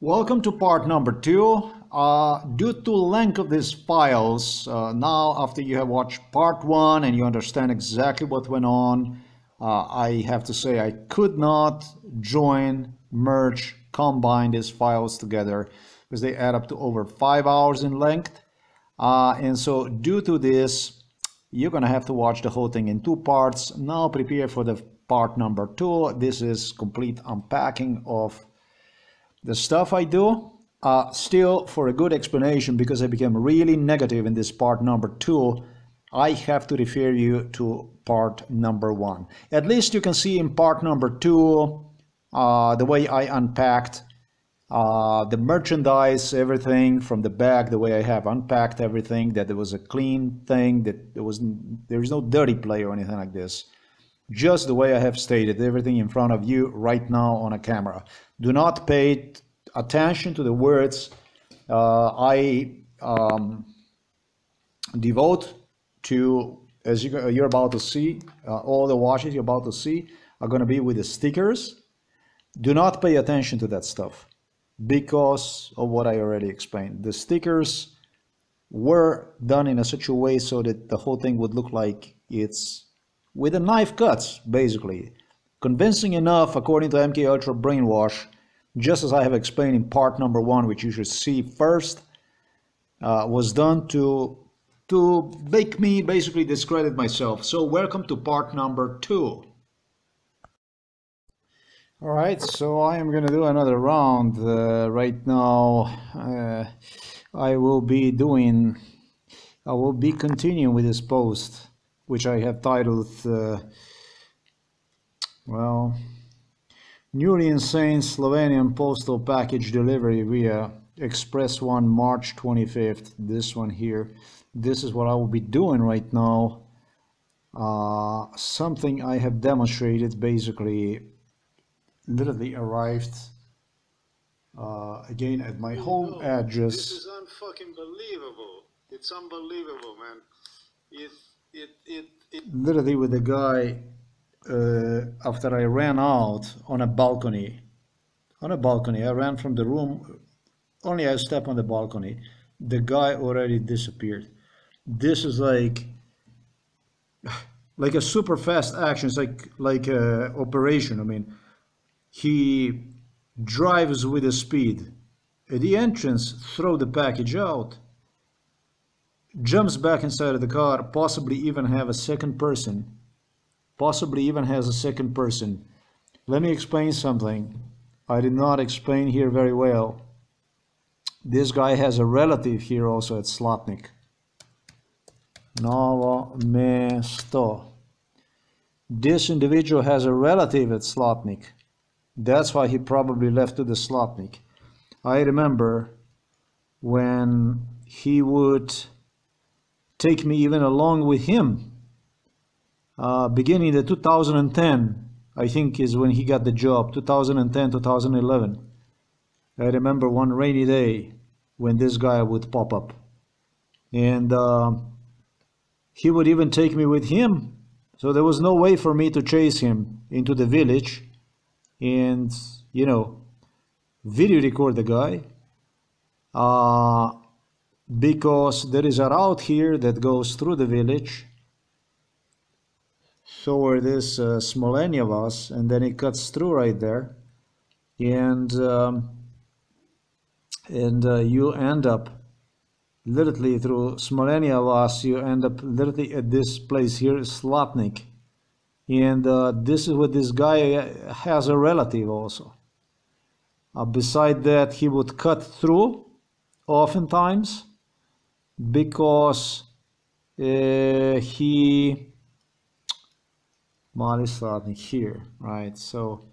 Welcome to part number two. Uh, due to length of these files, uh, now after you have watched part one and you understand exactly what went on, uh, I have to say I could not join, merge, combine these files together because they add up to over five hours in length. Uh, and so due to this, you're gonna have to watch the whole thing in two parts. Now prepare for the part number two. This is complete unpacking of the stuff I do, uh, still for a good explanation, because I became really negative in this part number two, I have to refer you to part number one. At least you can see in part number two uh, the way I unpacked uh, the merchandise, everything from the back, the way I have unpacked everything, that there was a clean thing, that there was there is no dirty play or anything like this. Just the way I have stated, everything in front of you right now on a camera. Do not pay attention to the words uh, I um, devote to, as you, you're about to see, uh, all the washes you're about to see are going to be with the stickers. Do not pay attention to that stuff because of what I already explained. The stickers were done in a such a way so that the whole thing would look like it's with a knife cuts, basically. Convincing enough, according to MK Ultra Brainwash, just as I have explained in part number one, which you should see first, uh, was done to to make me basically discredit myself. So welcome to part number two. All right, so I am going to do another round uh, right now. Uh, I will be doing, I will be continuing with this post, which I have titled, uh, well, Newly insane Slovenian postal package delivery via Express One March 25th. This one here. This is what I will be doing right now. Uh, something I have demonstrated basically literally arrived uh, again at my home address. This is unfucking believable. It's unbelievable, man. It, it, it, it. Literally with the guy uh, after I ran out on a balcony, on a balcony, I ran from the room, only I step on the balcony, the guy already disappeared. This is like, like a super fast action. It's like, like a operation. I mean, he drives with a speed. At the entrance, throw the package out, jumps back inside of the car, possibly even have a second person possibly even has a second person. Let me explain something. I did not explain here very well. This guy has a relative here also at Slatnik. Novo mesto. This individual has a relative at Slatnik. That's why he probably left to the Slatnik. I remember when he would take me even along with him uh, beginning the 2010, I think is when he got the job, 2010, 2011. I remember one rainy day when this guy would pop up. And uh, he would even take me with him. So there was no way for me to chase him into the village and, you know, video record the guy. Uh, because there is a route here that goes through the village toward this uh, was, and then it cuts through right there, and um, and uh, you end up literally through Smolenja vas, you end up literally at this place here, Slatnik, and uh, this is what this guy has a relative also. Uh, beside that, he would cut through oftentimes because uh, he Mali here, right? So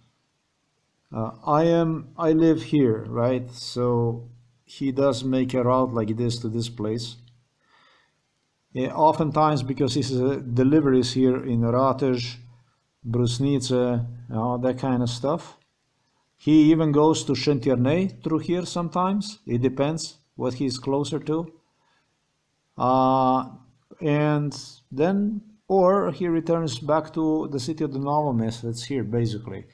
uh, I am, I live here, right? So he does make a route like this to this place. Yeah, oftentimes because his uh, deliveries here in Ratej, Brusnice, all that kind of stuff. He even goes to Šentjernej through here sometimes. It depends what he's closer to. Uh, and then or he returns back to the city of the Novo Mesto. That's here basically.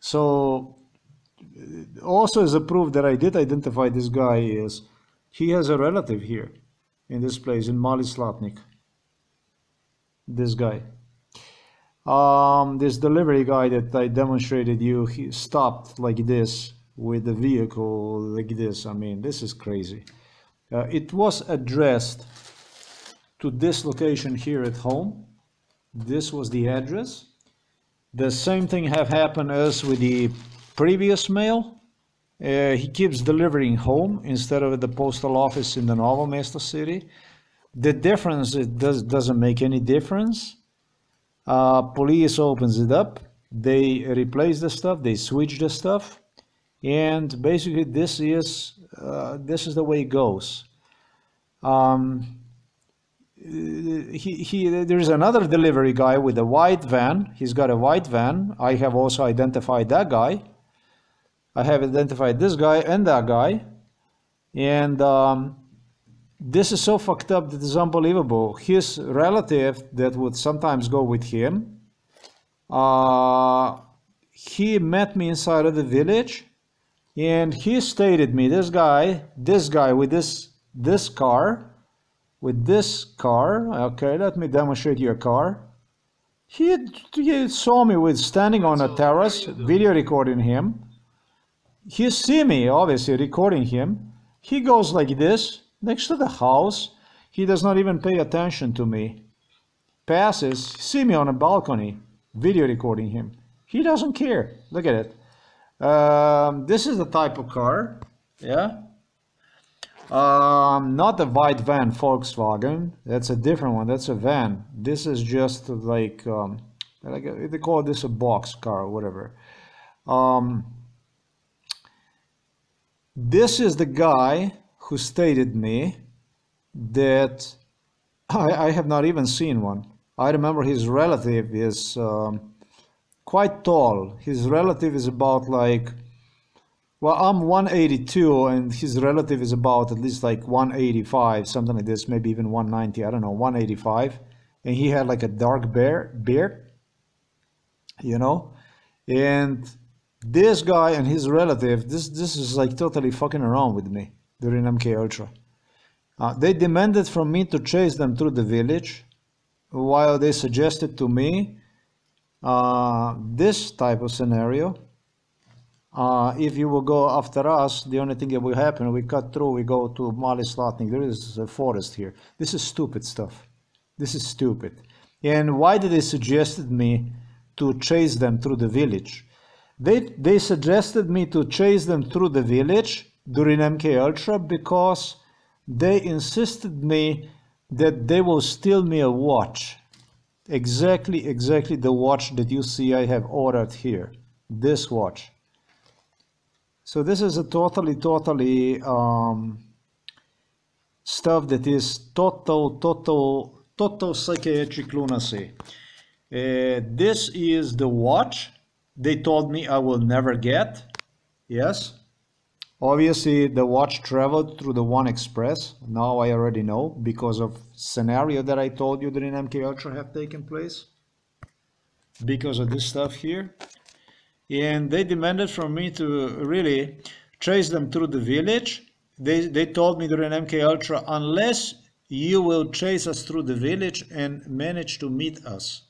So also as a proof that I did identify this guy is he has a relative here in this place in Mali Slatnik. This guy. Um, this delivery guy that I demonstrated you, he stopped like this with the vehicle like this. I mean, this is crazy. Uh, it was addressed to this location here at home. This was the address. The same thing have happened as with the previous mail. Uh, he keeps delivering home instead of at the postal office in the Novo Mesto city. The difference, it does, doesn't make any difference. Uh, police opens it up. They replace the stuff. They switch the stuff. And basically this is, uh, this is the way it goes. Um, he, he, there's another delivery guy with a white van. He's got a white van. I have also identified that guy. I have identified this guy and that guy. And um, this is so fucked up that it's unbelievable. His relative that would sometimes go with him, uh, he met me inside of the village and he stated me, this guy, this guy with this, this car, with this car, okay, let me demonstrate your car. He, he saw me with standing on a terrace, video recording him. He see me, obviously, recording him. He goes like this, next to the house. He does not even pay attention to me. Passes, see me on a balcony, video recording him. He doesn't care. Look at it. Um, this is the type of car, yeah. Um, not the white van Volkswagen. That's a different one. That's a van. This is just like um, like a, they call this a box car or whatever. Um, this is the guy who stated me that I, I have not even seen one. I remember his relative is um, quite tall. His relative is about like well, I'm 182 and his relative is about at least like 185, something like this, maybe even 190, I don't know, 185. And he had like a dark bear, beard, you know? And this guy and his relative, this, this is like totally fucking around with me during MK Ultra. Uh, they demanded from me to chase them through the village while they suggested to me uh, this type of scenario uh, if you will go after us, the only thing that will happen, we cut through, we go to Mali Slatnik. There is a forest here. This is stupid stuff. This is stupid. And why did they suggested me to chase them through the village? They, they suggested me to chase them through the village during MK Ultra because they insisted me that they will steal me a watch. Exactly, exactly the watch that you see I have ordered here. This watch. So this is a totally, totally um, stuff that is total, total, total psychiatric lunacy. Uh, this is the watch they told me I will never get. Yes. Obviously, the watch traveled through the One Express. Now I already know because of scenario that I told you during MK Ultra have taken place. Because of this stuff here and they demanded from me to really chase them through the village. They, they told me during MK Ultra, unless you will chase us through the village and manage to meet us.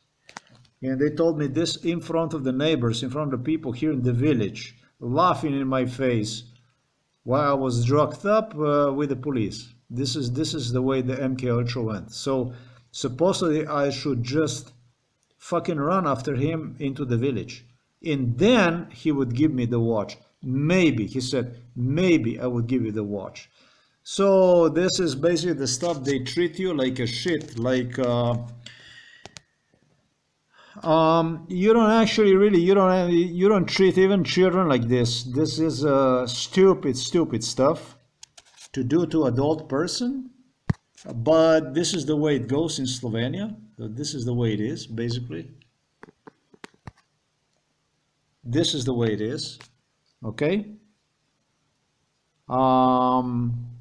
And they told me this in front of the neighbors, in front of the people here in the village, laughing in my face while I was drugged up uh, with the police. This is this is the way the MK Ultra went. So supposedly I should just fucking run after him into the village and then he would give me the watch. Maybe he said maybe i would give you the watch. So this is basically the stuff they treat you like a shit like uh, um, you don't actually really you don't you don't treat even children like this. This is uh, stupid stupid stuff to do to adult person. But this is the way it goes in Slovenia. This is the way it is basically this is the way it is okay um,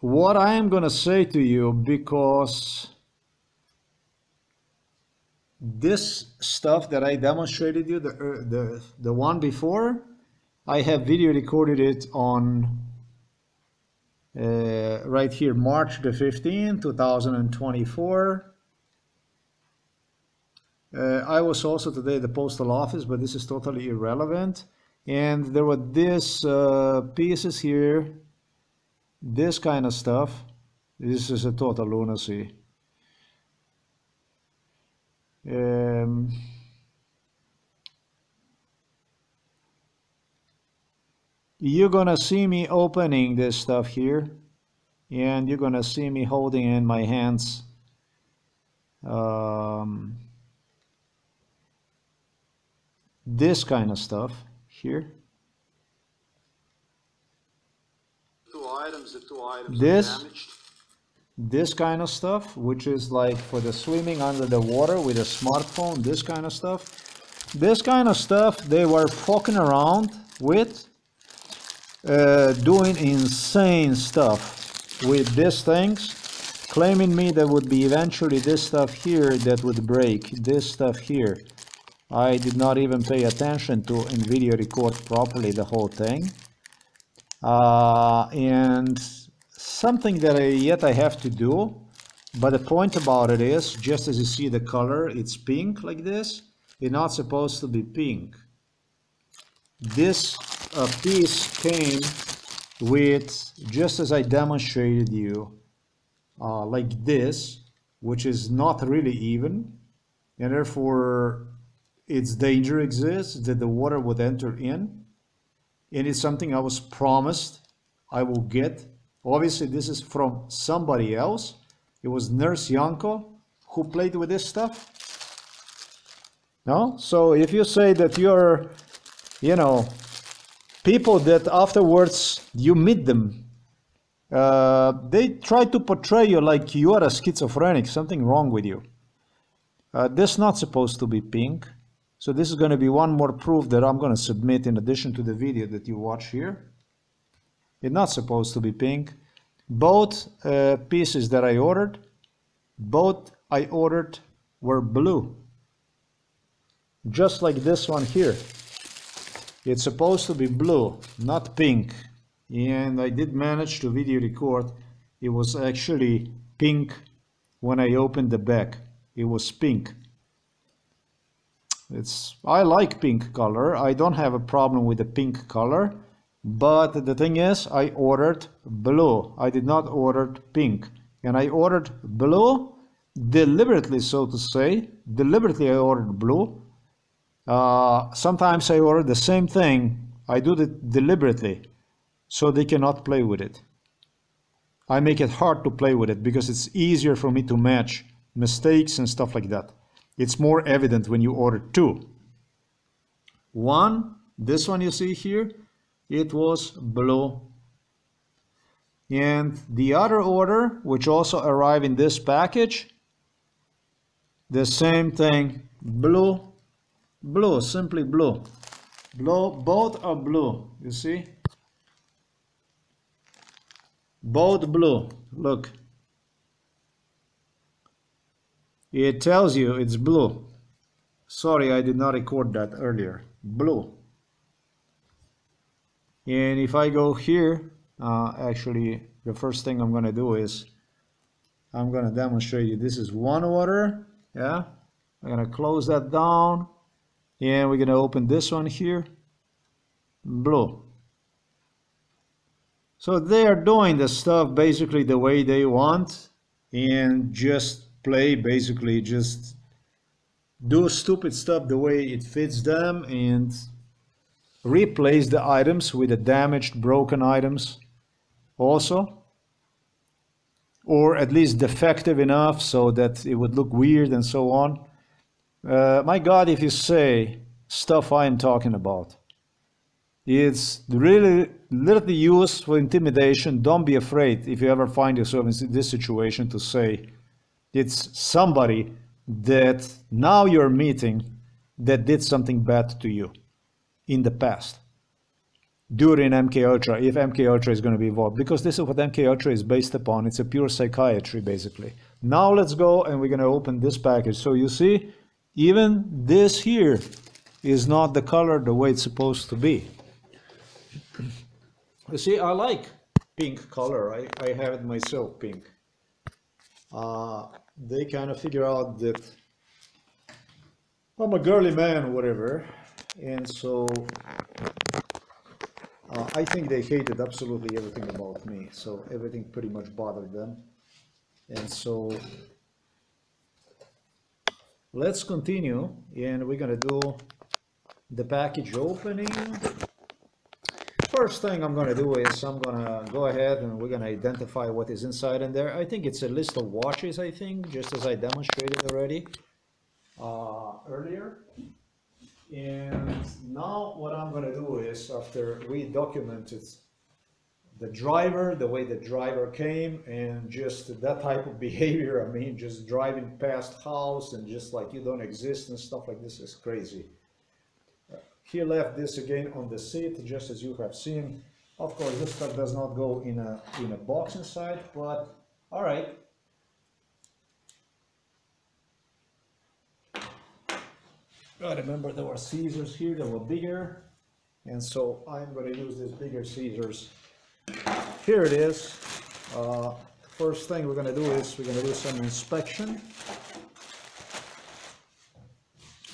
what I am gonna say to you because this stuff that I demonstrated you, the, uh, the, the one before, I have video recorded it on uh, right here, March the 15th, 2024. Uh, I was also today at the postal office, but this is totally irrelevant. And there were these uh, pieces here, this kind of stuff. This is a total lunacy. Um, you're gonna see me opening this stuff here and you're gonna see me holding in my hands um, this kind of stuff here Two items, the two items This? damaged. this kind of stuff which is like for the swimming under the water with a smartphone this kind of stuff this kind of stuff they were fucking around with uh, doing insane stuff with these things claiming me that would be eventually this stuff here that would break this stuff here I did not even pay attention to in video record properly the whole thing. Uh, and something that I, yet I have to do but the point about it is just as you see the color it's pink like this it's not supposed to be pink. This uh, piece came with just as I demonstrated you uh, like this which is not really even and therefore its danger exists that the water would enter in and it's something I was promised I will get. Obviously, this is from somebody else. It was Nurse Janko who played with this stuff. No? So if you say that you're, you know, people that afterwards you meet them, uh, they try to portray you like you are a schizophrenic, something wrong with you. Uh, this not supposed to be pink. So this is going to be one more proof that I'm going to submit in addition to the video that you watch here. It's not supposed to be pink. Both uh, pieces that I ordered, both I ordered were blue. Just like this one here. It's supposed to be blue, not pink. And I did manage to video record. It was actually pink when I opened the back. It was pink. It's I like pink color. I don't have a problem with the pink color. But the thing is, I ordered blue. I did not order pink. And I ordered blue deliberately, so to say. Deliberately, I ordered blue. Uh, sometimes I order the same thing. I do it deliberately, so they cannot play with it. I make it hard to play with it because it's easier for me to match mistakes and stuff like that. It's more evident when you order two. One, this one you see here, it was blue. And the other order, which also arrived in this package, the same thing, blue, blue, simply blue. Blue, both are blue, you see? Both blue, look. It tells you it's blue. Sorry, I did not record that earlier. Blue. And if I go here uh, actually the first thing I'm gonna do is I'm gonna demonstrate you. This is one order yeah? I'm gonna close that down and we're gonna open this one here. Blue. So they are doing the stuff basically the way they want and just play basically just do stupid stuff the way it fits them and replace the items with the damaged broken items also. Or at least defective enough so that it would look weird and so on. Uh, my god if you say stuff i'm talking about it's really literally used for intimidation. Don't be afraid if you ever find yourself in this situation to say it's somebody that now you're meeting that did something bad to you in the past during MK Ultra, if MK Ultra is going to be involved, because this is what MK Ultra is based upon. It's a pure psychiatry, basically. Now let's go and we're going to open this package. So you see, even this here is not the color the way it's supposed to be. You see, I like pink color. I, I have it myself, pink. Uh, they kind of figure out that I'm a girly man, whatever, and so uh, I think they hated absolutely everything about me. So everything pretty much bothered them, and so let's continue, and we're gonna do the package opening. First thing I'm gonna do is I'm gonna go ahead and we're gonna identify what is inside in there. I think it's a list of watches, I think, just as I demonstrated already uh, earlier. And now what I'm gonna do is after we documented the driver, the way the driver came and just that type of behavior, I mean, just driving past house and just like you don't exist and stuff like this is crazy. He left this again on the seat, just as you have seen. Of course, this stuff does not go in a, in a box inside, but all right. I remember there were scissors here that were bigger, and so I'm going to use these bigger scissors. Here it is. Uh, first thing we're going to do is we're going to do some inspection.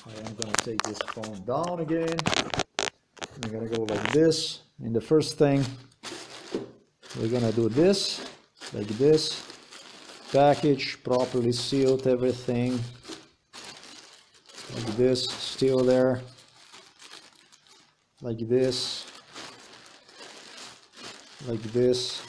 I am going to take this phone down again. I'm going to go like this. And the first thing, we're going to do this, like this. Package, properly sealed everything. Like this, still there. Like this. Like this.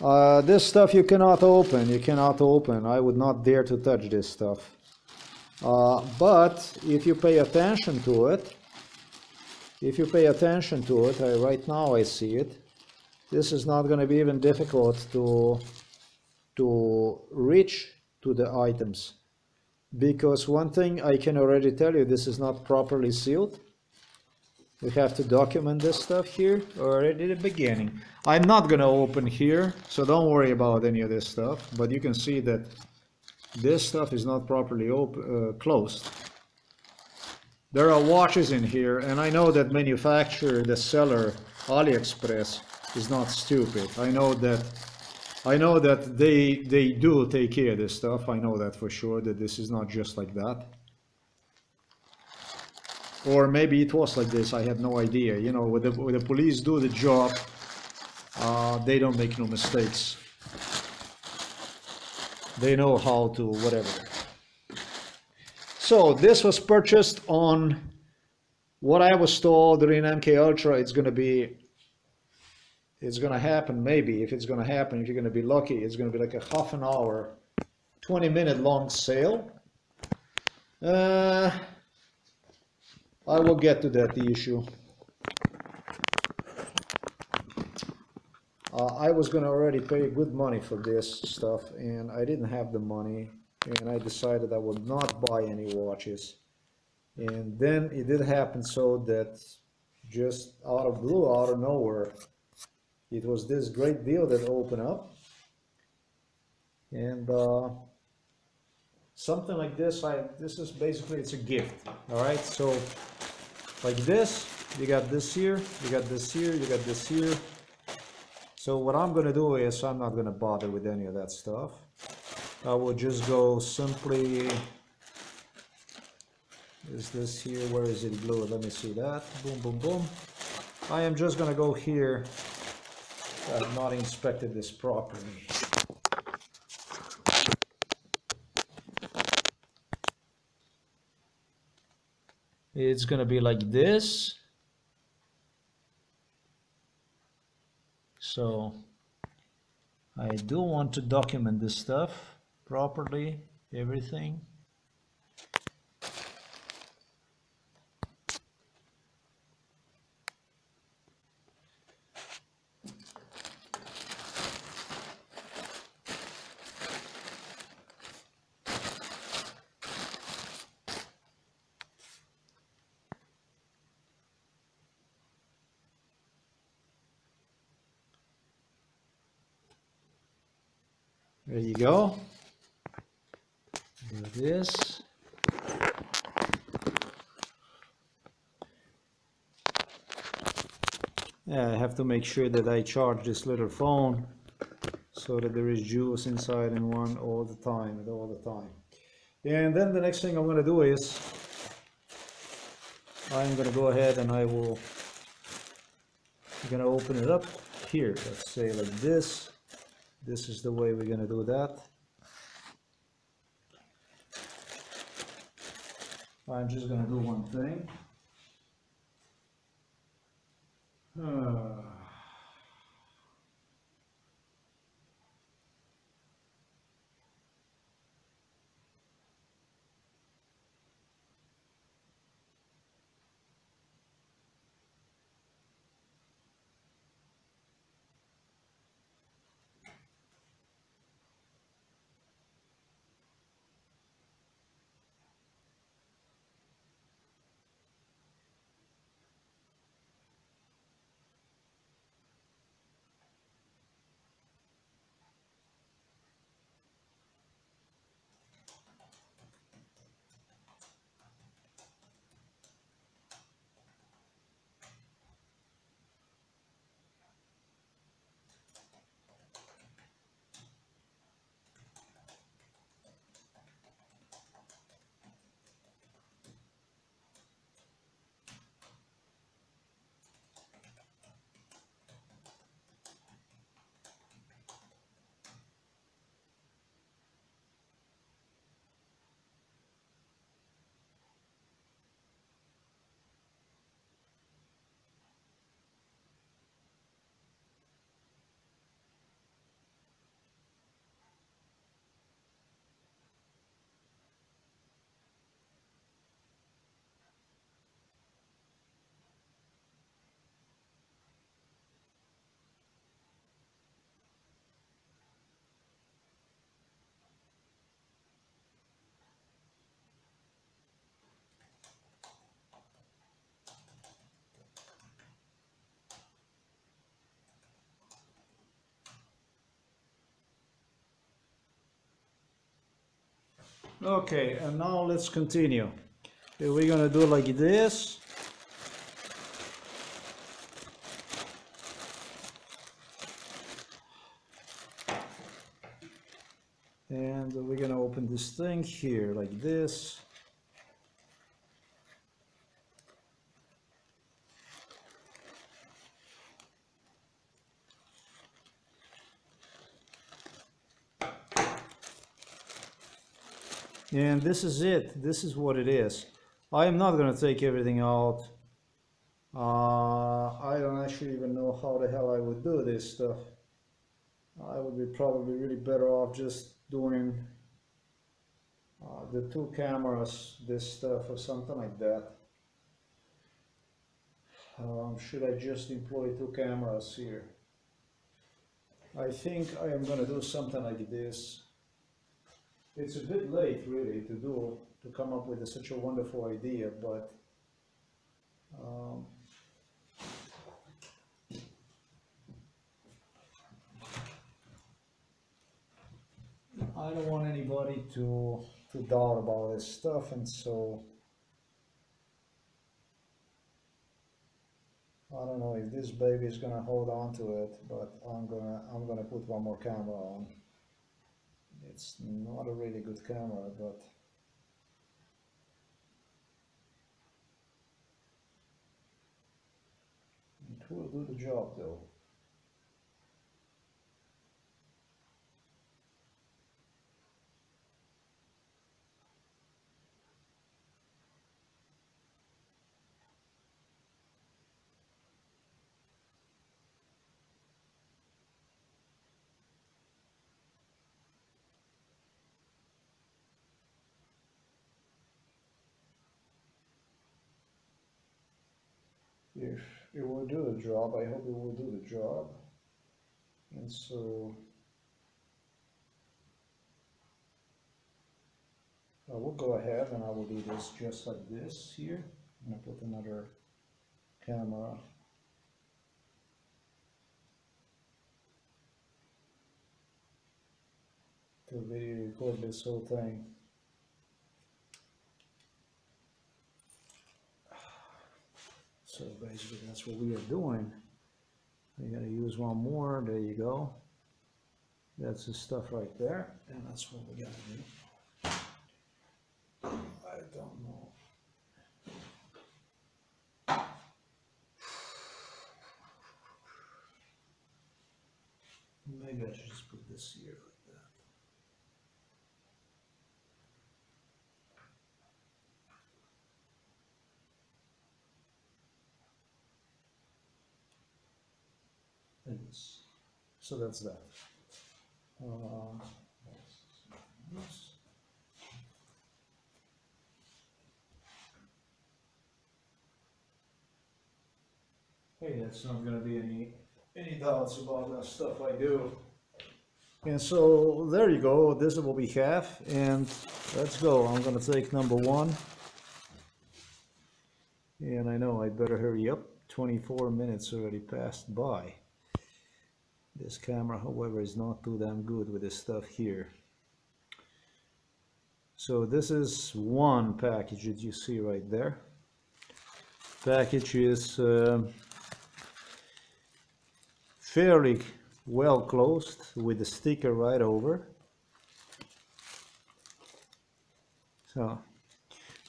Uh, this stuff you cannot open, you cannot open. I would not dare to touch this stuff. Uh, but if you pay attention to it, if you pay attention to it, I, right now I see it, this is not going to be even difficult to, to reach to the items. Because one thing I can already tell you, this is not properly sealed. We have to document this stuff here already at the beginning. I'm not gonna open here, so don't worry about any of this stuff, but you can see that this stuff is not properly uh, closed. There are watches in here, and I know that manufacturer, the seller, AliExpress, is not stupid. I know that I know that they they do take care of this stuff. I know that for sure, that this is not just like that. Or maybe it was like this, I have no idea. You know, when the, when the police do the job, uh, they don't make no mistakes. They know how to whatever. So this was purchased on what I was told during MK Ultra. It's going to be, it's going to happen maybe. If it's going to happen, if you're going to be lucky, it's going to be like a half an hour, 20 minute long sale. Uh, I will get to that issue. Uh, I was gonna already pay good money for this stuff and I didn't have the money and I decided I would not buy any watches. And then it did happen so that just out of blue, out of nowhere, it was this great deal that opened up. And uh, something like this, I this is basically, it's a gift, all right? So like this, you got this here, you got this here, you got this here, so what I'm going to do is I'm not going to bother with any of that stuff. I will just go simply, is this here, where is it blue? Let me see that, boom, boom, boom. I am just going to go here. I've not inspected this properly. It's going to be like this. So I do want to document this stuff properly, everything. Make sure that I charge this little phone so that there is juice inside in one all the time, all the time. And then the next thing I'm gonna do is I'm gonna go ahead and I will gonna open it up here, let's say like this. This is the way we're gonna do that. I'm just gonna do one thing. Okay, and now let's continue. We're gonna do like this. And we're gonna open this thing here like this. And this is it. This is what it is. I am not going to take everything out. Uh, I don't actually even know how the hell I would do this stuff. I would be probably really better off just doing uh, the two cameras, this stuff or something like that. Um, should I just employ two cameras here? I think I am going to do something like this. It's a bit late really to do, to come up with such a wonderful idea, but um, I don't want anybody to, to doubt about this stuff and so I don't know if this baby is gonna hold on to it, but I'm gonna, I'm gonna put one more camera on. It's not a really good camera, but it will do the job though. if it will do the job, I hope it will do the job. And so I will go ahead and I will do this just like this here. I'm gonna put another camera. to video record this whole thing. So basically, that's what we are doing. We're gonna use one more, there you go. That's the stuff right there, and that's what we gotta do. I don't know. Maybe I should just put this here like that. Like this. So that's that. Uh. Hey, that's not gonna be any, any doubts about that stuff I do. And so, there you go, this will be half, and let's go, I'm gonna take number one. And I know I'd better hurry up, twenty-four minutes already passed by. This camera, however, is not too damn good with this stuff here. So this is one package that you see right there. Package is um, fairly well closed with the sticker right over. So,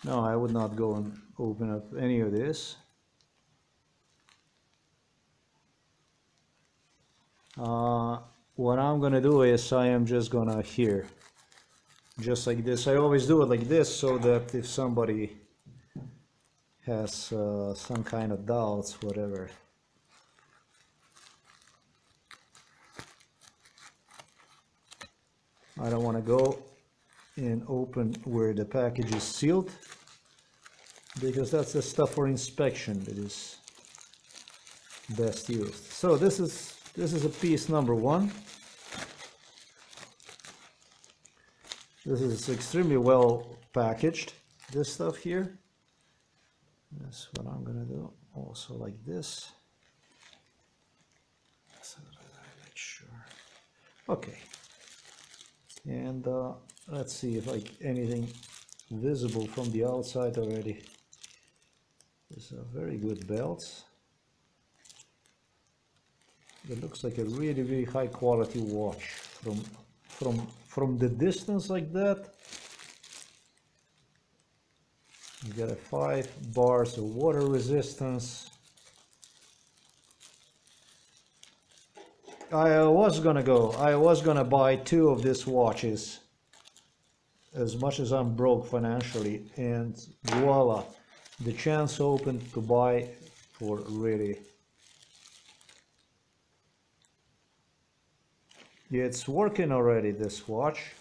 no, I would not go and open up any of this. Uh, what I'm gonna do is I am just gonna here, just like this. I always do it like this so that if somebody has uh, some kind of doubts, whatever, I don't want to go and open where the package is sealed because that's the stuff for inspection that is best used. So this is this is a piece number one. This is extremely well packaged, this stuff here. That's what I'm gonna do, also like this. Okay. And uh, let's see if like anything visible from the outside already. These are very good belts. It looks like a really, really high quality watch from from from the distance like that. You got a five bars of water resistance. I was gonna go, I was gonna buy two of these watches as much as I'm broke financially and voila, the chance opened to buy for really it's working already, this watch.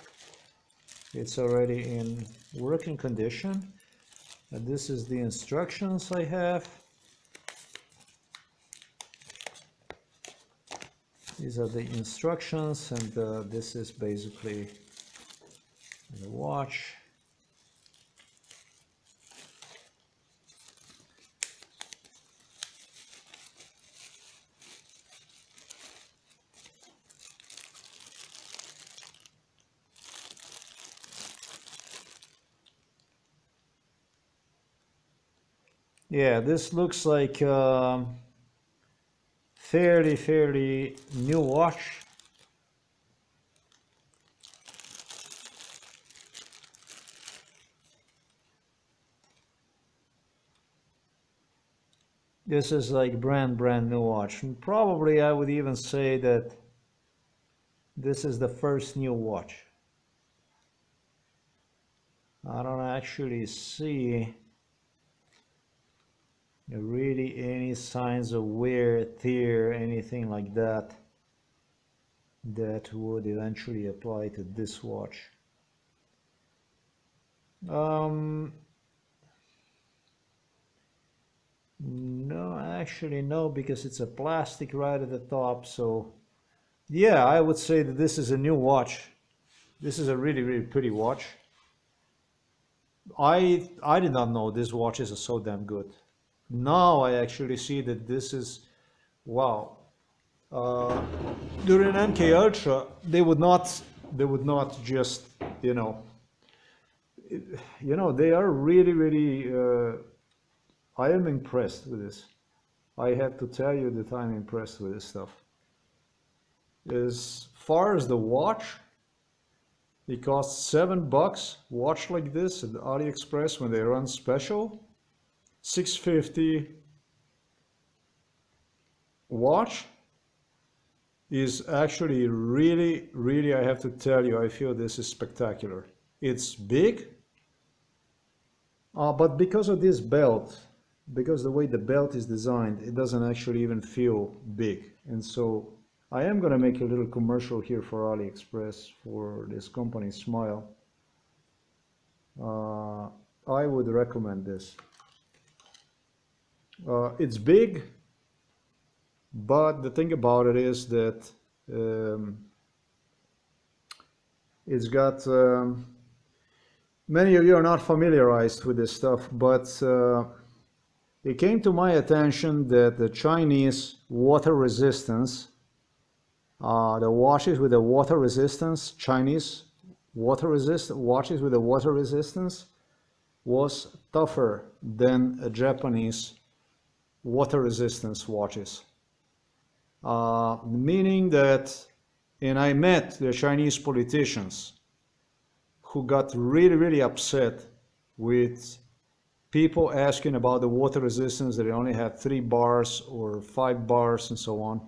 It's already in working condition. And this is the instructions I have. These are the instructions and uh, this is basically the watch. Yeah, this looks like um, fairly, fairly new watch. This is like brand, brand new watch. And probably I would even say that this is the first new watch. I don't actually see really any signs of wear, tear, anything like that that would eventually apply to this watch. Um, no, actually no, because it's a plastic right at the top. So yeah, I would say that this is a new watch. This is a really, really pretty watch. I I did not know this watches are so damn good now I actually see that this is wow uh, during MK Ultra they would not they would not just, you know, you know, they are really, really, uh, I am impressed with this. I have to tell you that I'm impressed with this stuff. As far as the watch, it costs seven bucks. Watch like this at AliExpress when they run special. 650 watch is actually really, really, I have to tell you, I feel this is spectacular. It's big, uh, but because of this belt, because the way the belt is designed, it doesn't actually even feel big. And so I am going to make a little commercial here for AliExpress for this company, Smael. Uh, I would recommend this. Uh, it's big, but the thing about it is that um, it's got um, many of you are not familiarized with this stuff, but uh, it came to my attention that the Chinese water resistance, uh, the watches with the water resistance, Chinese water resist watches with the water resistance was tougher than a Japanese water resistance watches uh, meaning that, and I met the Chinese politicians who got really, really upset with people asking about the water resistance that it only had three bars or five bars and so on.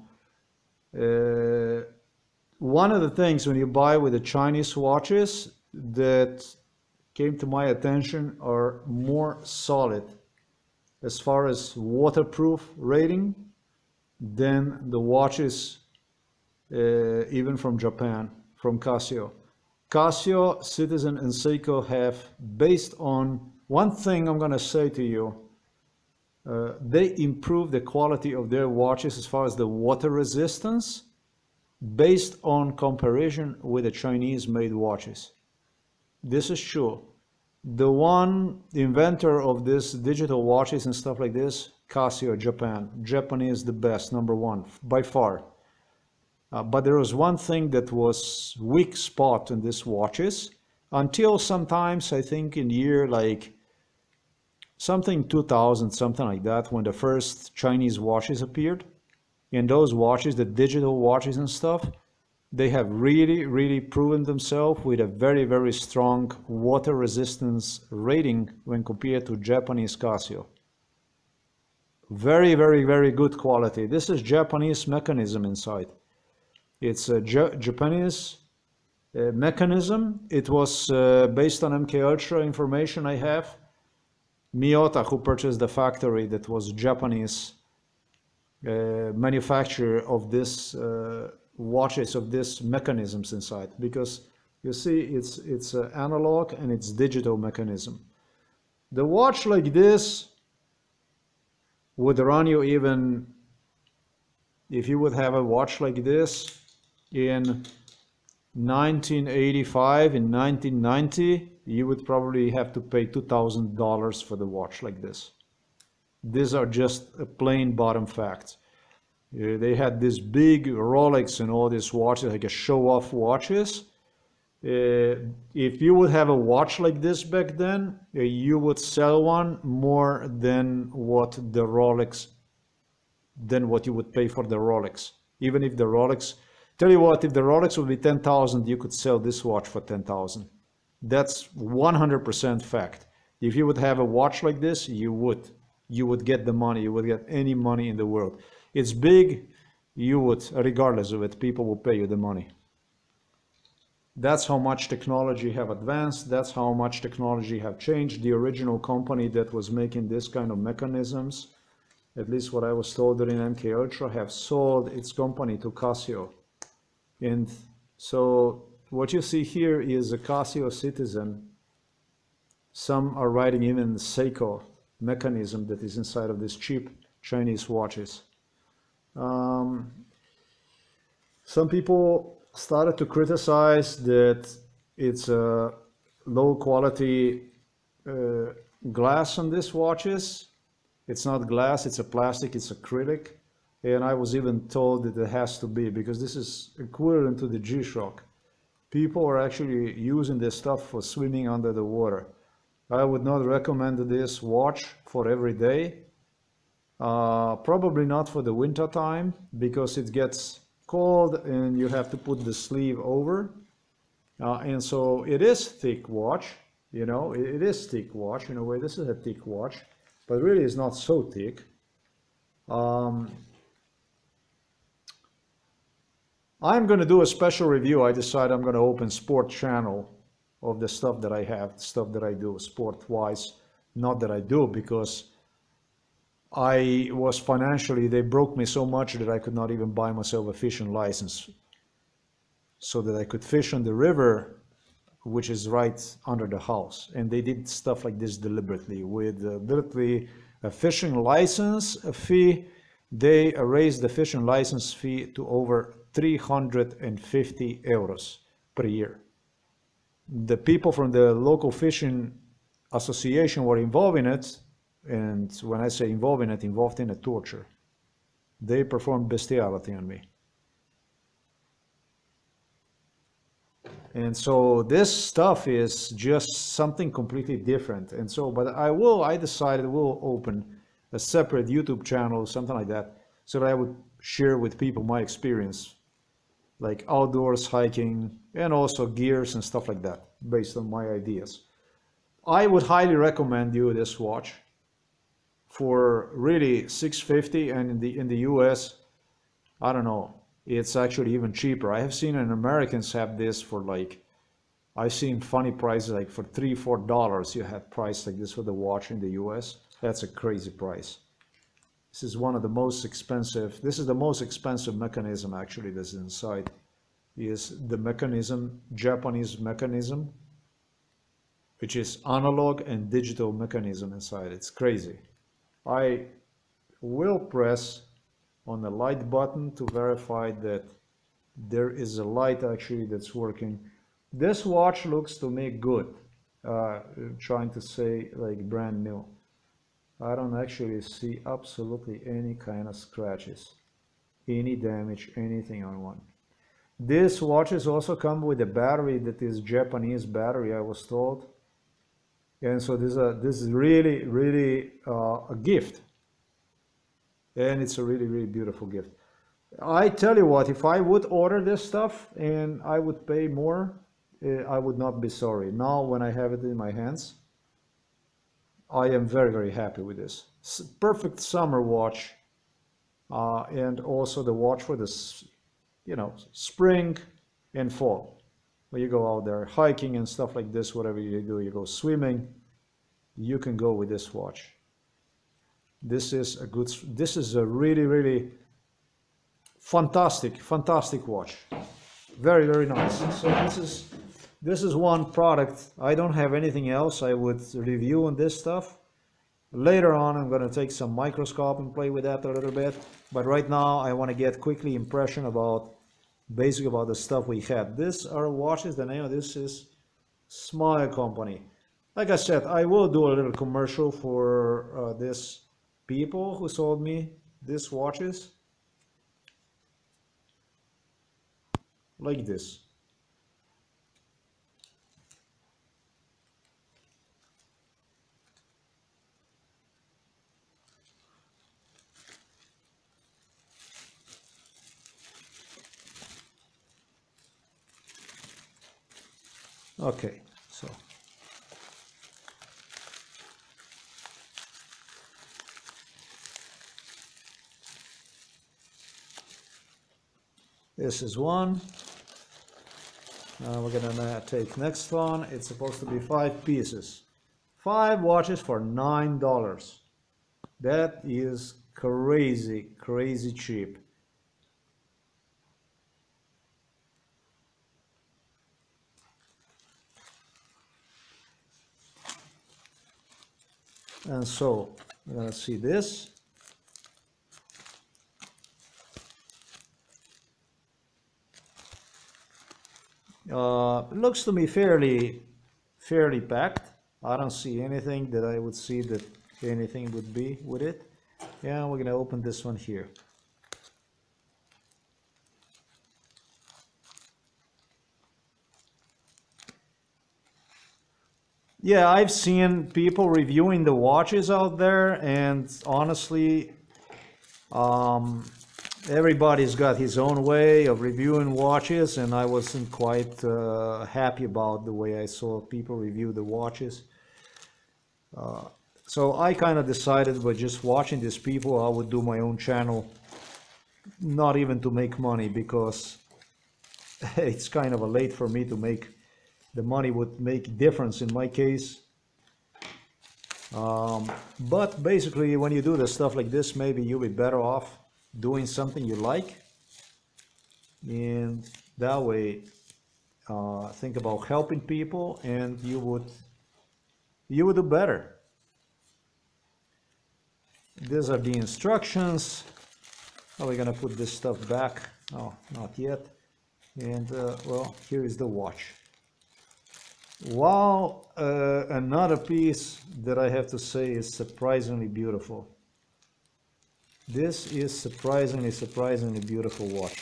Uh, one of the things when you buy with the Chinese watches that came to my attention are more solid as far as waterproof rating than the watches uh, even from Japan, from Casio. Casio, Citizen, and Seiko have, based on one thing I'm going to say to you, uh, they improve the quality of their watches as far as the water resistance based on comparison with the Chinese made watches. This is true. The one inventor of this digital watches and stuff like this Casio, Japan. Japan is the best, number one, by far. Uh, but there was one thing that was weak spot in these watches until sometimes I think in year like something 2000 something like that when the first Chinese watches appeared in those watches the digital watches and stuff they have really really proven themselves with a very very strong water resistance rating when compared to Japanese Casio very, very, very good quality. This is Japanese mechanism inside. It's a Japanese uh, mechanism. It was uh, based on MK Ultra information I have. Miyota, who purchased the factory that was Japanese uh, manufacturer of this uh, watches of this mechanisms inside. Because you see it's it's an analog and it's digital mechanism. The watch like this would run you even if you would have a watch like this in 1985 in 1990 you would probably have to pay $2,000 for the watch like this. These are just a plain bottom facts uh, they had this big Rolex and all these watches like a show off watches uh, if you would have a watch like this back then, uh, you would sell one more than what the Rolex, than what you would pay for the Rolex. Even if the Rolex, tell you what, if the Rolex would be 10,000, you could sell this watch for 10,000. That's 100% fact. If you would have a watch like this, you would. You would get the money. You would get any money in the world. It's big. You would, regardless of it, people will pay you the money. That's how much technology have advanced. That's how much technology have changed. The original company that was making this kind of mechanisms, at least what I was told during MK Ultra, have sold its company to Casio. And so what you see here is a Casio citizen. Some are writing even Seiko mechanism that is inside of these cheap Chinese watches. Um, some people started to criticize that it's a low quality uh, glass on these watches. It's not glass, it's a plastic, it's acrylic. And I was even told that it has to be because this is equivalent to the G-Shock. people are actually using this stuff for swimming under the water. I would not recommend this watch for every day. Uh, probably not for the winter time because it gets cold and you have to put the sleeve over. Uh, and so it is thick watch, you know, it, it is thick watch in a way. This is a thick watch, but really it's not so thick. Um, I'm going to do a special review. I decide I'm going to open sport channel of the stuff that I have, stuff that I do sport wise. Not that I do because I was financially, they broke me so much that I could not even buy myself a fishing license so that I could fish on the river, which is right under the house. And they did stuff like this deliberately with uh, literally a fishing license fee. They raised the fishing license fee to over 350 euros per year. The people from the local fishing association were involved in it, and when I say involved in it, involved in a torture. They performed bestiality on me. And so this stuff is just something completely different. And so, but I will, I decided we'll open a separate YouTube channel, something like that, so that I would share with people my experience like outdoors hiking and also gears and stuff like that based on my ideas. I would highly recommend you this watch for really 650 and in the in the US I don't know it's actually even cheaper. I have seen an Americans have this for like I've seen funny prices like for three four dollars you have price like this for the watch in the US. That's a crazy price. This is one of the most expensive, this is the most expensive mechanism actually that's inside, is the mechanism, Japanese mechanism, which is analog and digital mechanism inside. It's crazy. I will press on the light button to verify that there is a light actually that's working. This watch looks to me good, uh, trying to say like brand new. I don't actually see absolutely any kind of scratches, any damage, anything on one. This watches also come with a battery that is Japanese battery, I was told. And so this, uh, this is really, really uh, a gift. And it's a really, really beautiful gift. I tell you what, if I would order this stuff and I would pay more, uh, I would not be sorry. Now when I have it in my hands, I am very, very happy with this. Perfect summer watch. Uh, and also the watch for this, you know, spring and fall. When you go out there hiking and stuff like this, whatever you do, you go swimming, you can go with this watch. This is a good, this is a really, really fantastic, fantastic watch. Very, very nice. So this is this is one product. I don't have anything else I would review on this stuff. Later on, I'm going to take some microscope and play with that a little bit. But right now, I want to get quickly impression about basic about the stuff we had. This are watches. The name of this is Smael Company. Like I said, I will do a little commercial for uh, this people who sold me these watches. Like this. Okay, so. This is one. Now we're gonna take next one. It's supposed to be five pieces. Five watches for nine dollars. That is crazy, crazy cheap. And so we're going to see this. Uh, looks to me fairly, fairly packed. I don't see anything that I would see that anything would be with it. Yeah, we're going to open this one here. Yeah, I've seen people reviewing the watches out there, and honestly, um, everybody's got his own way of reviewing watches, and I wasn't quite uh, happy about the way I saw people review the watches. Uh, so I kind of decided by just watching these people, I would do my own channel, not even to make money because it's kind of a late for me to make the money would make difference in my case. Um, but basically, when you do the stuff like this, maybe you'll be better off doing something you like. And that way, uh, think about helping people and you would, you would do better. These are the instructions. Are we gonna put this stuff back? Oh, not yet. And uh, well, here is the watch. Wow, uh, another piece that I have to say is surprisingly beautiful. This is surprisingly, surprisingly beautiful watch.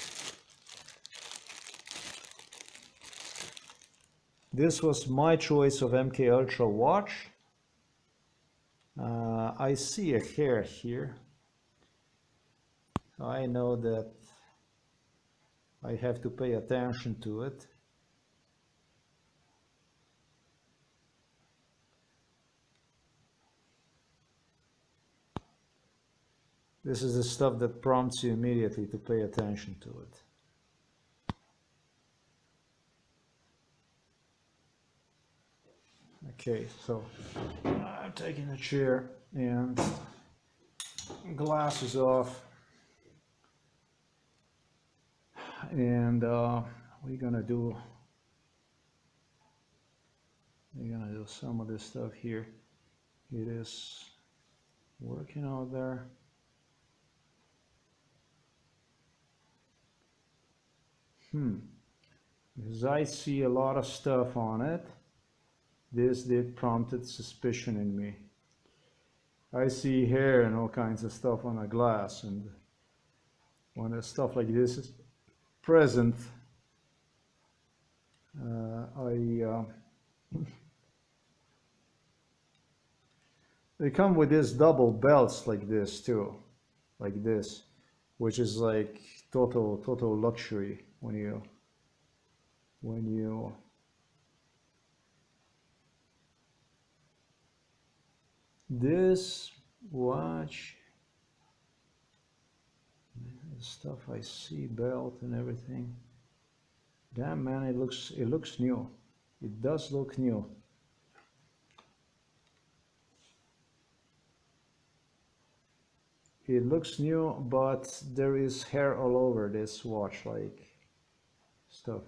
This was my choice of MK Ultra watch. Uh, I see a hair here. I know that I have to pay attention to it. This is the stuff that prompts you immediately to pay attention to it. Okay, so I'm taking a chair and glasses off. And uh, we're gonna do we're gonna do some of this stuff here. It is working out there. Hmm. Because I see a lot of stuff on it. This did prompted suspicion in me. I see hair and all kinds of stuff on the glass and when a stuff like this is present, uh, I uh, they come with these double belts like this too, like this, which is like total total luxury when you when you this watch stuff I see belt and everything damn man it looks it looks new. It does look new. It looks new but there is hair all over this watch like stuff.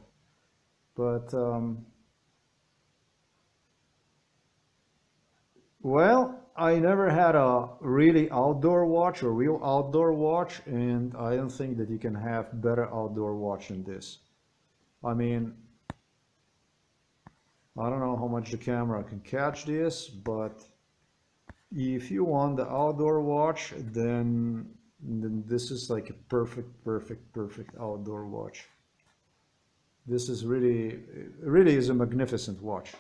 But um, well I never had a really outdoor watch or real outdoor watch and I don't think that you can have better outdoor watch than this. I mean I don't know how much the camera can catch this but if you want the outdoor watch then, then this is like a perfect perfect perfect outdoor watch this is really really is a magnificent watch.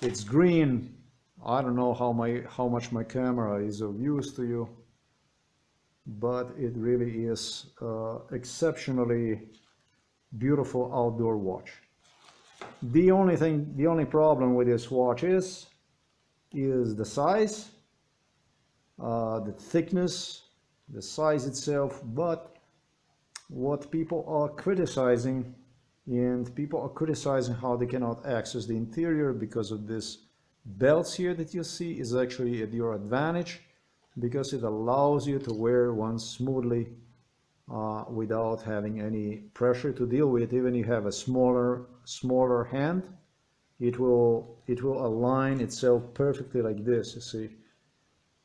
It's green. I don't know how my how much my camera is of use to you but it really is uh, exceptionally beautiful outdoor watch. The only thing the only problem with this watch is is the size, uh, the thickness, the size itself, but what people are criticizing and people are criticizing how they cannot access the interior because of this belts here that you see is actually at your advantage because it allows you to wear one smoothly uh, without having any pressure to deal with. Even if you have a smaller smaller hand it will it will align itself perfectly like this you see.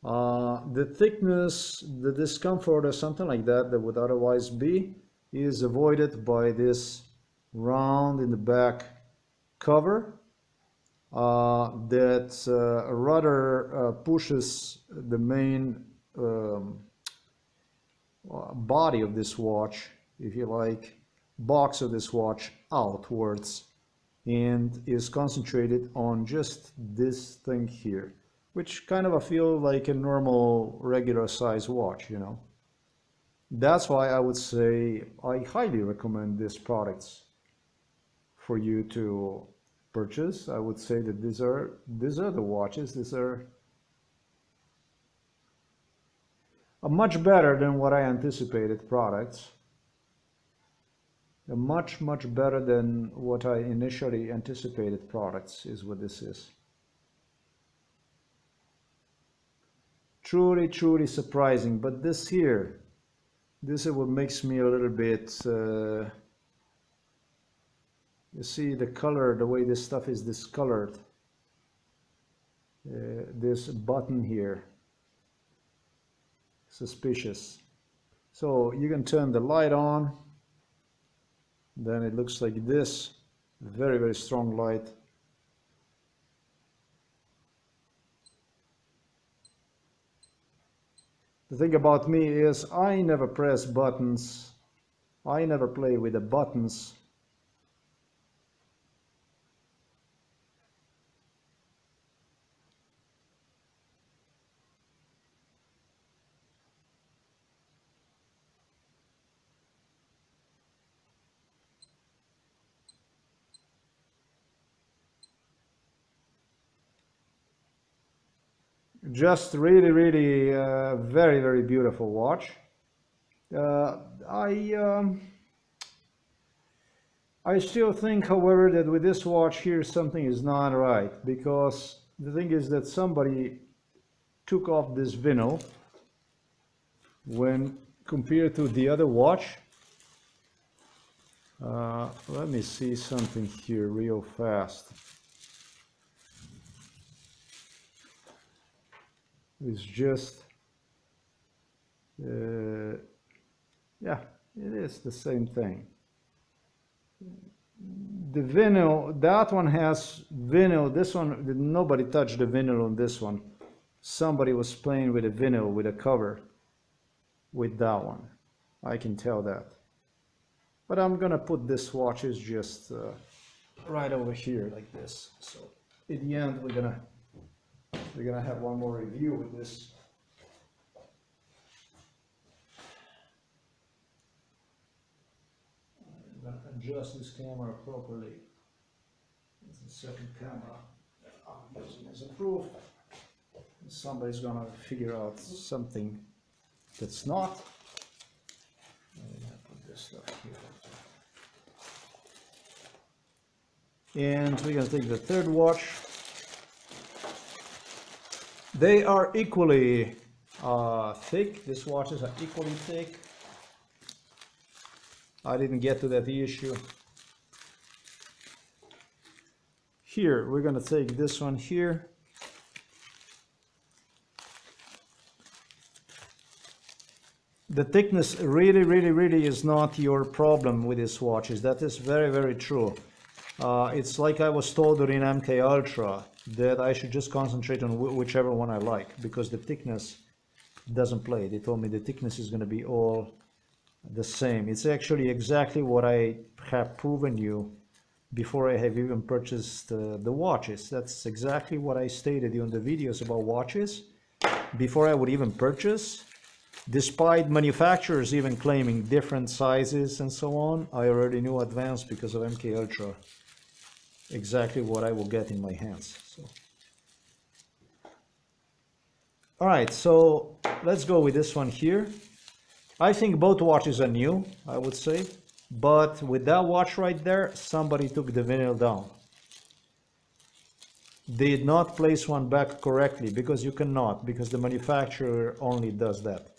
Uh, the thickness the discomfort or something like that that would otherwise be is avoided by this round in the back cover uh, that uh, rather uh, pushes the main um, body of this watch if you like box of this watch outwards and is concentrated on just this thing here, which kind of I feel like a normal regular size watch, you know. That's why I would say I highly recommend these products for you to purchase. I would say that these are these are the watches. These are much better than what I anticipated products. much much better than what I initially anticipated products is what this is. Truly, truly surprising. But this here, this is what makes me a little bit. Uh, you see the color, the way this stuff is discolored. Uh, this button here suspicious. So you can turn the light on, then it looks like this, very, very strong light. The thing about me is I never press buttons, I never play with the buttons just really really uh, very very beautiful watch. Uh, I um, I still think however that with this watch here something is not right because the thing is that somebody took off this vinyl when compared to the other watch. Uh, let me see something here real fast is just uh, yeah it is the same thing. The vinyl that one has vinyl. This one nobody touched the vinyl on this one. Somebody was playing with a vinyl with a cover with that one. I can tell that. But I'm gonna put this watch is just uh, right over here like this. So at the end we're gonna we're gonna have one more review with this. I'm gonna adjust this camera properly. It's the second camera I'm using as a proof. Somebody's gonna figure out something that's not. stuff here. And we're gonna take the third watch. They are equally uh, thick. These watches are equally thick. I didn't get to that issue. Here, we're going to take this one here. The thickness really, really, really is not your problem with these watches. That is very, very true. Uh, it's like I was told during MK Ultra that I should just concentrate on wh whichever one I like because the thickness doesn't play. They told me the thickness is going to be all the same. It's actually exactly what I have proven you before I have even purchased uh, the watches. That's exactly what I stated in the videos about watches before I would even purchase. Despite manufacturers even claiming different sizes and so on, I already knew advanced because of MK Ultra exactly what I will get in my hands. So. All right, so let's go with this one here. I think both watches are new, I would say, but with that watch right there, somebody took the vinyl down. Did not place one back correctly because you cannot, because the manufacturer only does that.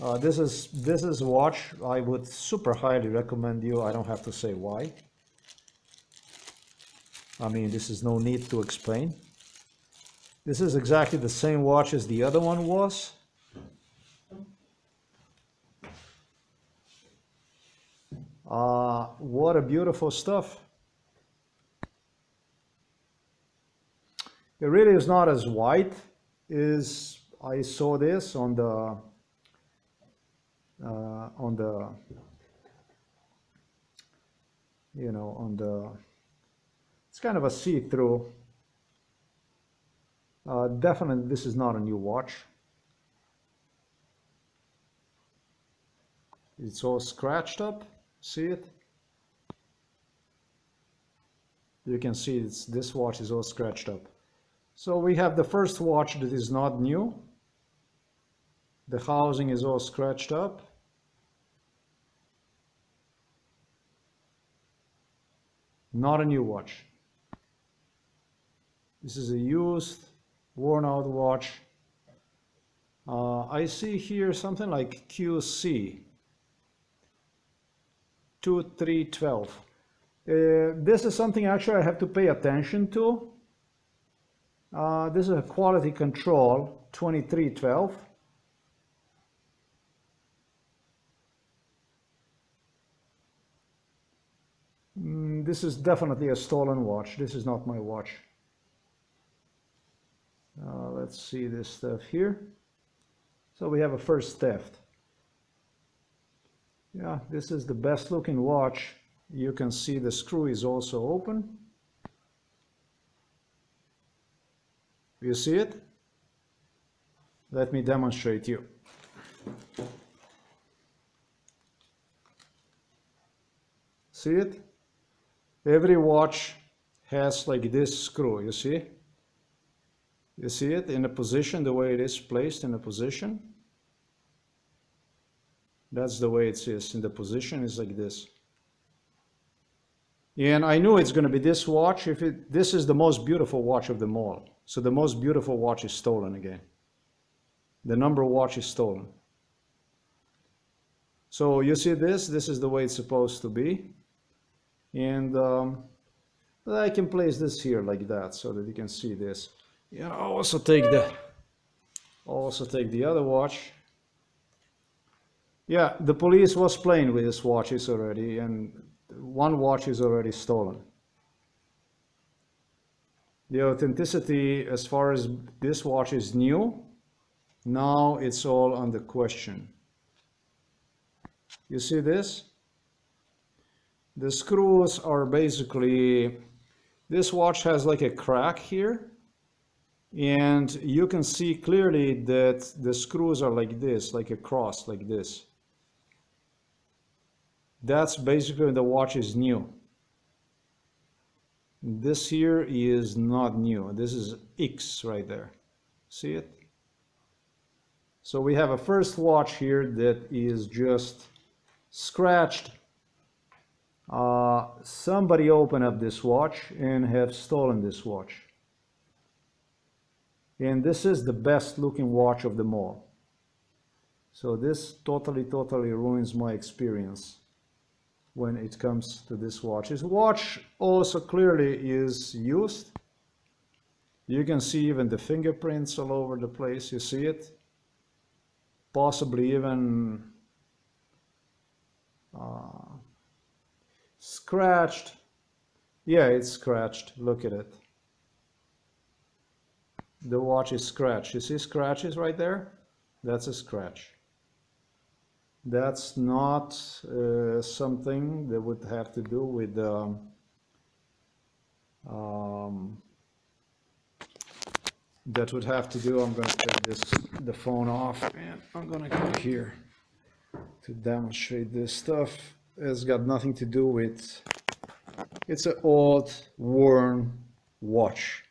Uh, this is this is a watch I would super highly recommend you. I don't have to say why. I mean, this is no need to explain. This is exactly the same watch as the other one was. Uh, what a beautiful stuff. It really is not as white as I saw this on the uh, on the you know on the kind of a see-through. Uh, definitely this is not a new watch. It's all scratched up, see it? You can see it's, this watch is all scratched up. So we have the first watch that is not new. The housing is all scratched up. Not a new watch. This is a used, worn out watch. Uh, I see here something like QC 2312. Uh, this is something actually I have to pay attention to. Uh, this is a quality control 2312. Mm, this is definitely a stolen watch. This is not my watch. Uh, let's see this stuff here. So we have a first theft. Yeah, this is the best looking watch. You can see the screw is also open. You see it? Let me demonstrate you. See it? Every watch has like this screw, you see? You see it in a position, the way it is placed in a position? That's the way it is in the position is like this. And I knew it's going to be this watch. If it, this is the most beautiful watch of them all. So the most beautiful watch is stolen again. The number watch is stolen. So you see this, this is the way it's supposed to be. And um, I can place this here like that so that you can see this. Yeah, I'll also take the, also take the other watch. Yeah, the police was playing with these watches already and one watch is already stolen. The authenticity as far as this watch is new, now it's all under question. You see this? The screws are basically, this watch has like a crack here and you can see clearly that the screws are like this, like a cross, like this. That's basically the watch is new. This here is not new. This is X right there. See it? So we have a first watch here that is just scratched. Uh, somebody opened up this watch and have stolen this watch. And this is the best looking watch of them all. So this totally, totally ruins my experience when it comes to this watch. This watch also clearly is used. You can see even the fingerprints all over the place. You see it? Possibly even uh, scratched. Yeah, it's scratched. Look at it. The watch is scratched. You see scratches right there? That's a scratch that's not uh, something that would have to do with um, um, that would have to do I'm going to take this the phone off and I'm going to go here to demonstrate this stuff it's got nothing to do with it's an old worn watch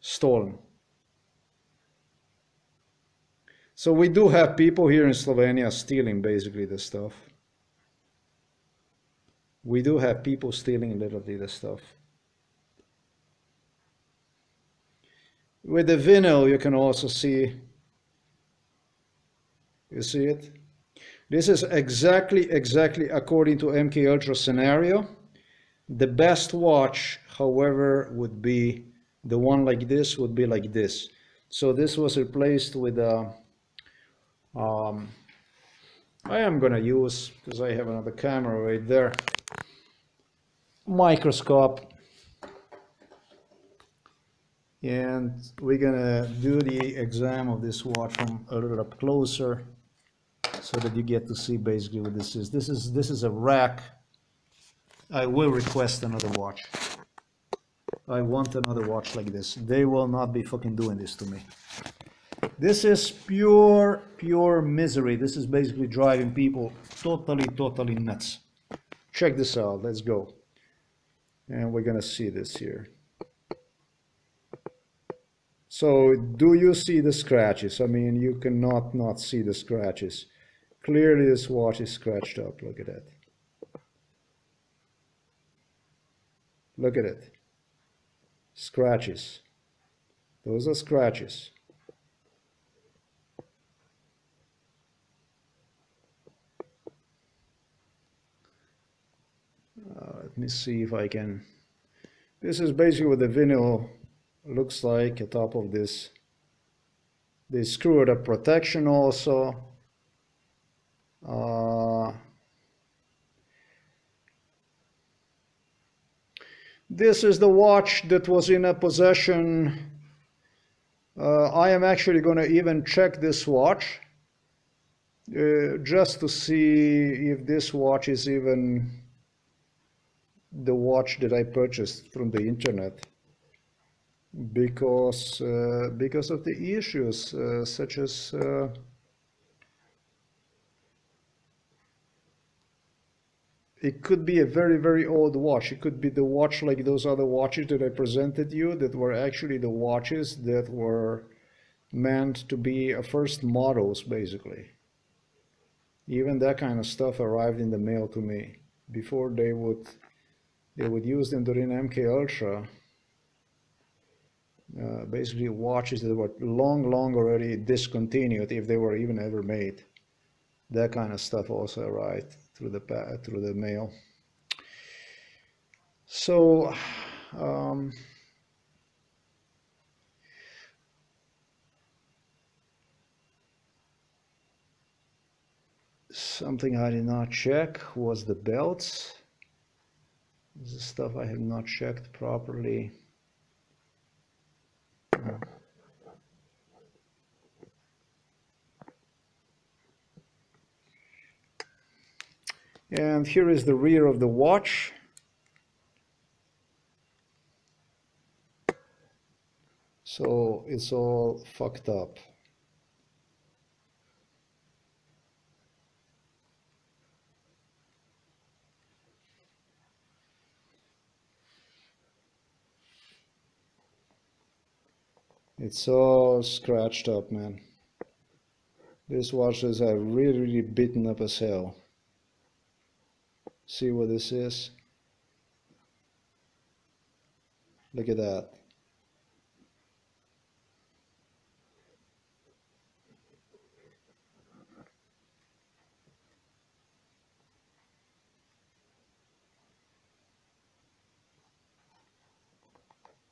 stolen So we do have people here in Slovenia stealing basically the stuff. We do have people stealing literally the stuff. With the vinyl, you can also see, you see it? This is exactly, exactly according to MK Ultra scenario. The best watch, however, would be the one like this would be like this. So this was replaced with a um, I am gonna use, because I have another camera right there, microscope and we're gonna do the exam of this watch from a little up closer so that you get to see basically what this is. This is this is a rack. I will request another watch. I want another watch like this. They will not be fucking doing this to me. This is pure, pure misery. This is basically driving people totally, totally nuts. Check this out. Let's go. And we're gonna see this here. So do you see the scratches? I mean, you cannot not see the scratches. Clearly this watch is scratched up. Look at that. Look at it. Scratches. Those are scratches. Uh, let me see if I can. This is basically what the vinyl looks like at top of this. They screwed a protection also. Uh, this is the watch that was in a possession. Uh, I am actually going to even check this watch uh, just to see if this watch is even the watch that I purchased from the internet because uh, because of the issues uh, such as uh, it could be a very very old watch. It could be the watch like those other watches that I presented you that were actually the watches that were meant to be a first models basically. Even that kind of stuff arrived in the mail to me before they would they would use them during MK Ultra. Uh, basically watches that were long, long already discontinued if they were even ever made. That kind of stuff also arrived through the through the mail. So. Um, something I did not check was the belts. This is stuff I have not checked properly. And here is the rear of the watch. So it's all fucked up. It's all scratched up, man. These watches are really, really beaten up as hell. See what this is? Look at that.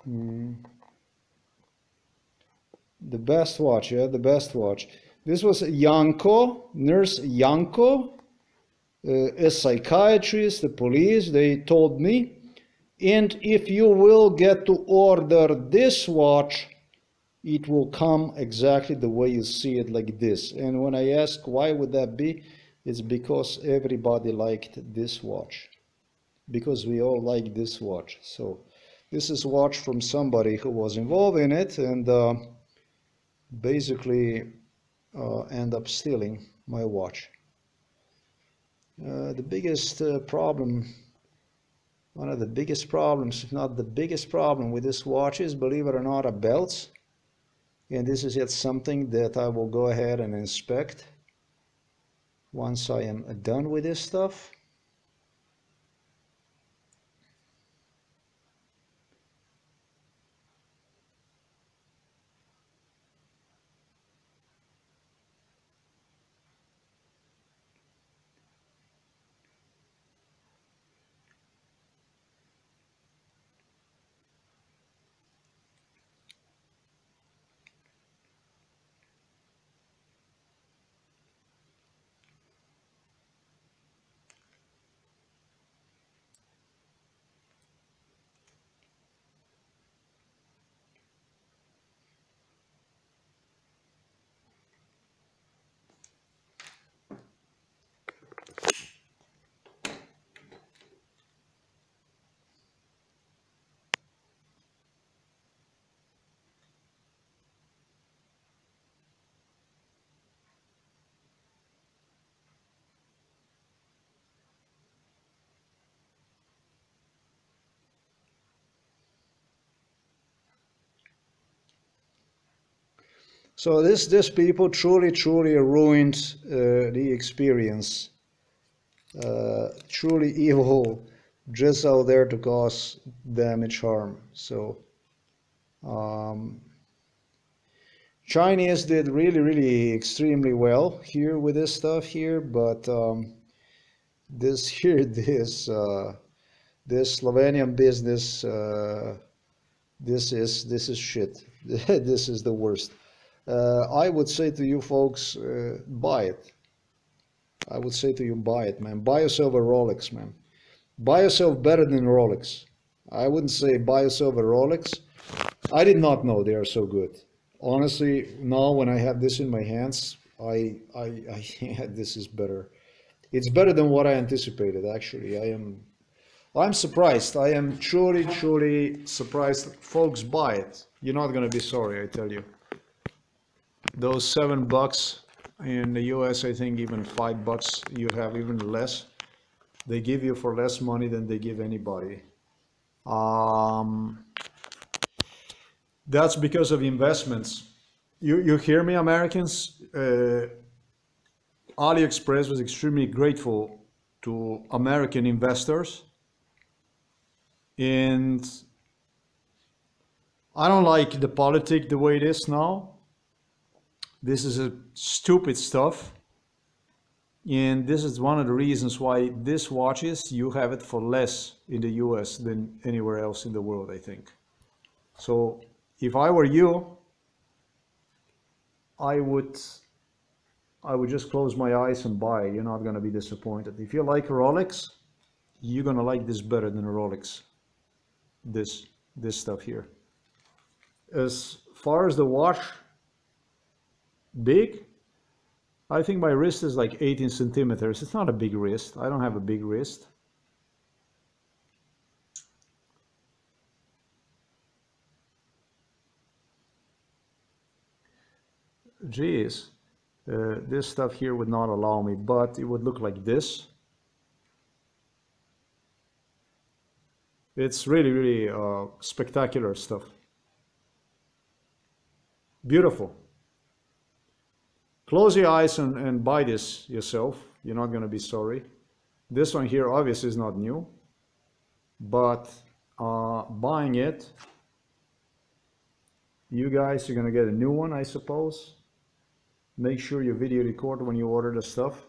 Mm the best watch, yeah, the best watch. This was Janko, Nurse Janko, uh, a psychiatrist, the police, they told me. And if you will get to order this watch, it will come exactly the way you see it like this. And when I ask why would that be, it's because everybody liked this watch. Because we all like this watch. So this is watch from somebody who was involved in it and uh, basically uh, end up stealing my watch. Uh, the biggest uh, problem, one of the biggest problems, if not the biggest problem with this watch is, believe it or not, are belts. And this is yet something that I will go ahead and inspect once I am done with this stuff. So this this people truly truly ruined uh, the experience. Uh, truly evil, just out there to cause damage harm. So um, Chinese did really really extremely well here with this stuff here, but um, this here this uh, this Slovenian business uh, this is this is shit. this is the worst I would say to you folks, uh, buy it. I would say to you, buy it, man. Buy yourself a Rolex, man. Buy yourself better than Rolex. I wouldn't say buy yourself a Rolex. I did not know they are so good. Honestly, now when I have this in my hands, I, I, I yeah, this is better. It's better than what I anticipated. Actually, I am, I'm surprised. I am truly, truly surprised. Folks, buy it. You're not gonna be sorry. I tell you those seven bucks in the US, I think even five bucks, you have even less. They give you for less money than they give anybody. Um, that's because of investments. You, you hear me, Americans? Uh, AliExpress was extremely grateful to American investors. And I don't like the politic the way it is now this is a stupid stuff. And this is one of the reasons why this watches, you have it for less in the US than anywhere else in the world, I think. So if I were you, I would I would just close my eyes and buy. You're not going to be disappointed. If you like Rolex, you're going to like this better than a Rolex. This this stuff here. As far as the watch big. I think my wrist is like 18 centimeters. It's not a big wrist. I don't have a big wrist. Geez, uh, this stuff here would not allow me, but it would look like this. It's really, really uh, spectacular stuff. Beautiful. Close your eyes and, and buy this yourself. You're not going to be sorry. This one here obviously is not new, but uh, buying it, you guys are going to get a new one, I suppose. Make sure you video record when you order the stuff.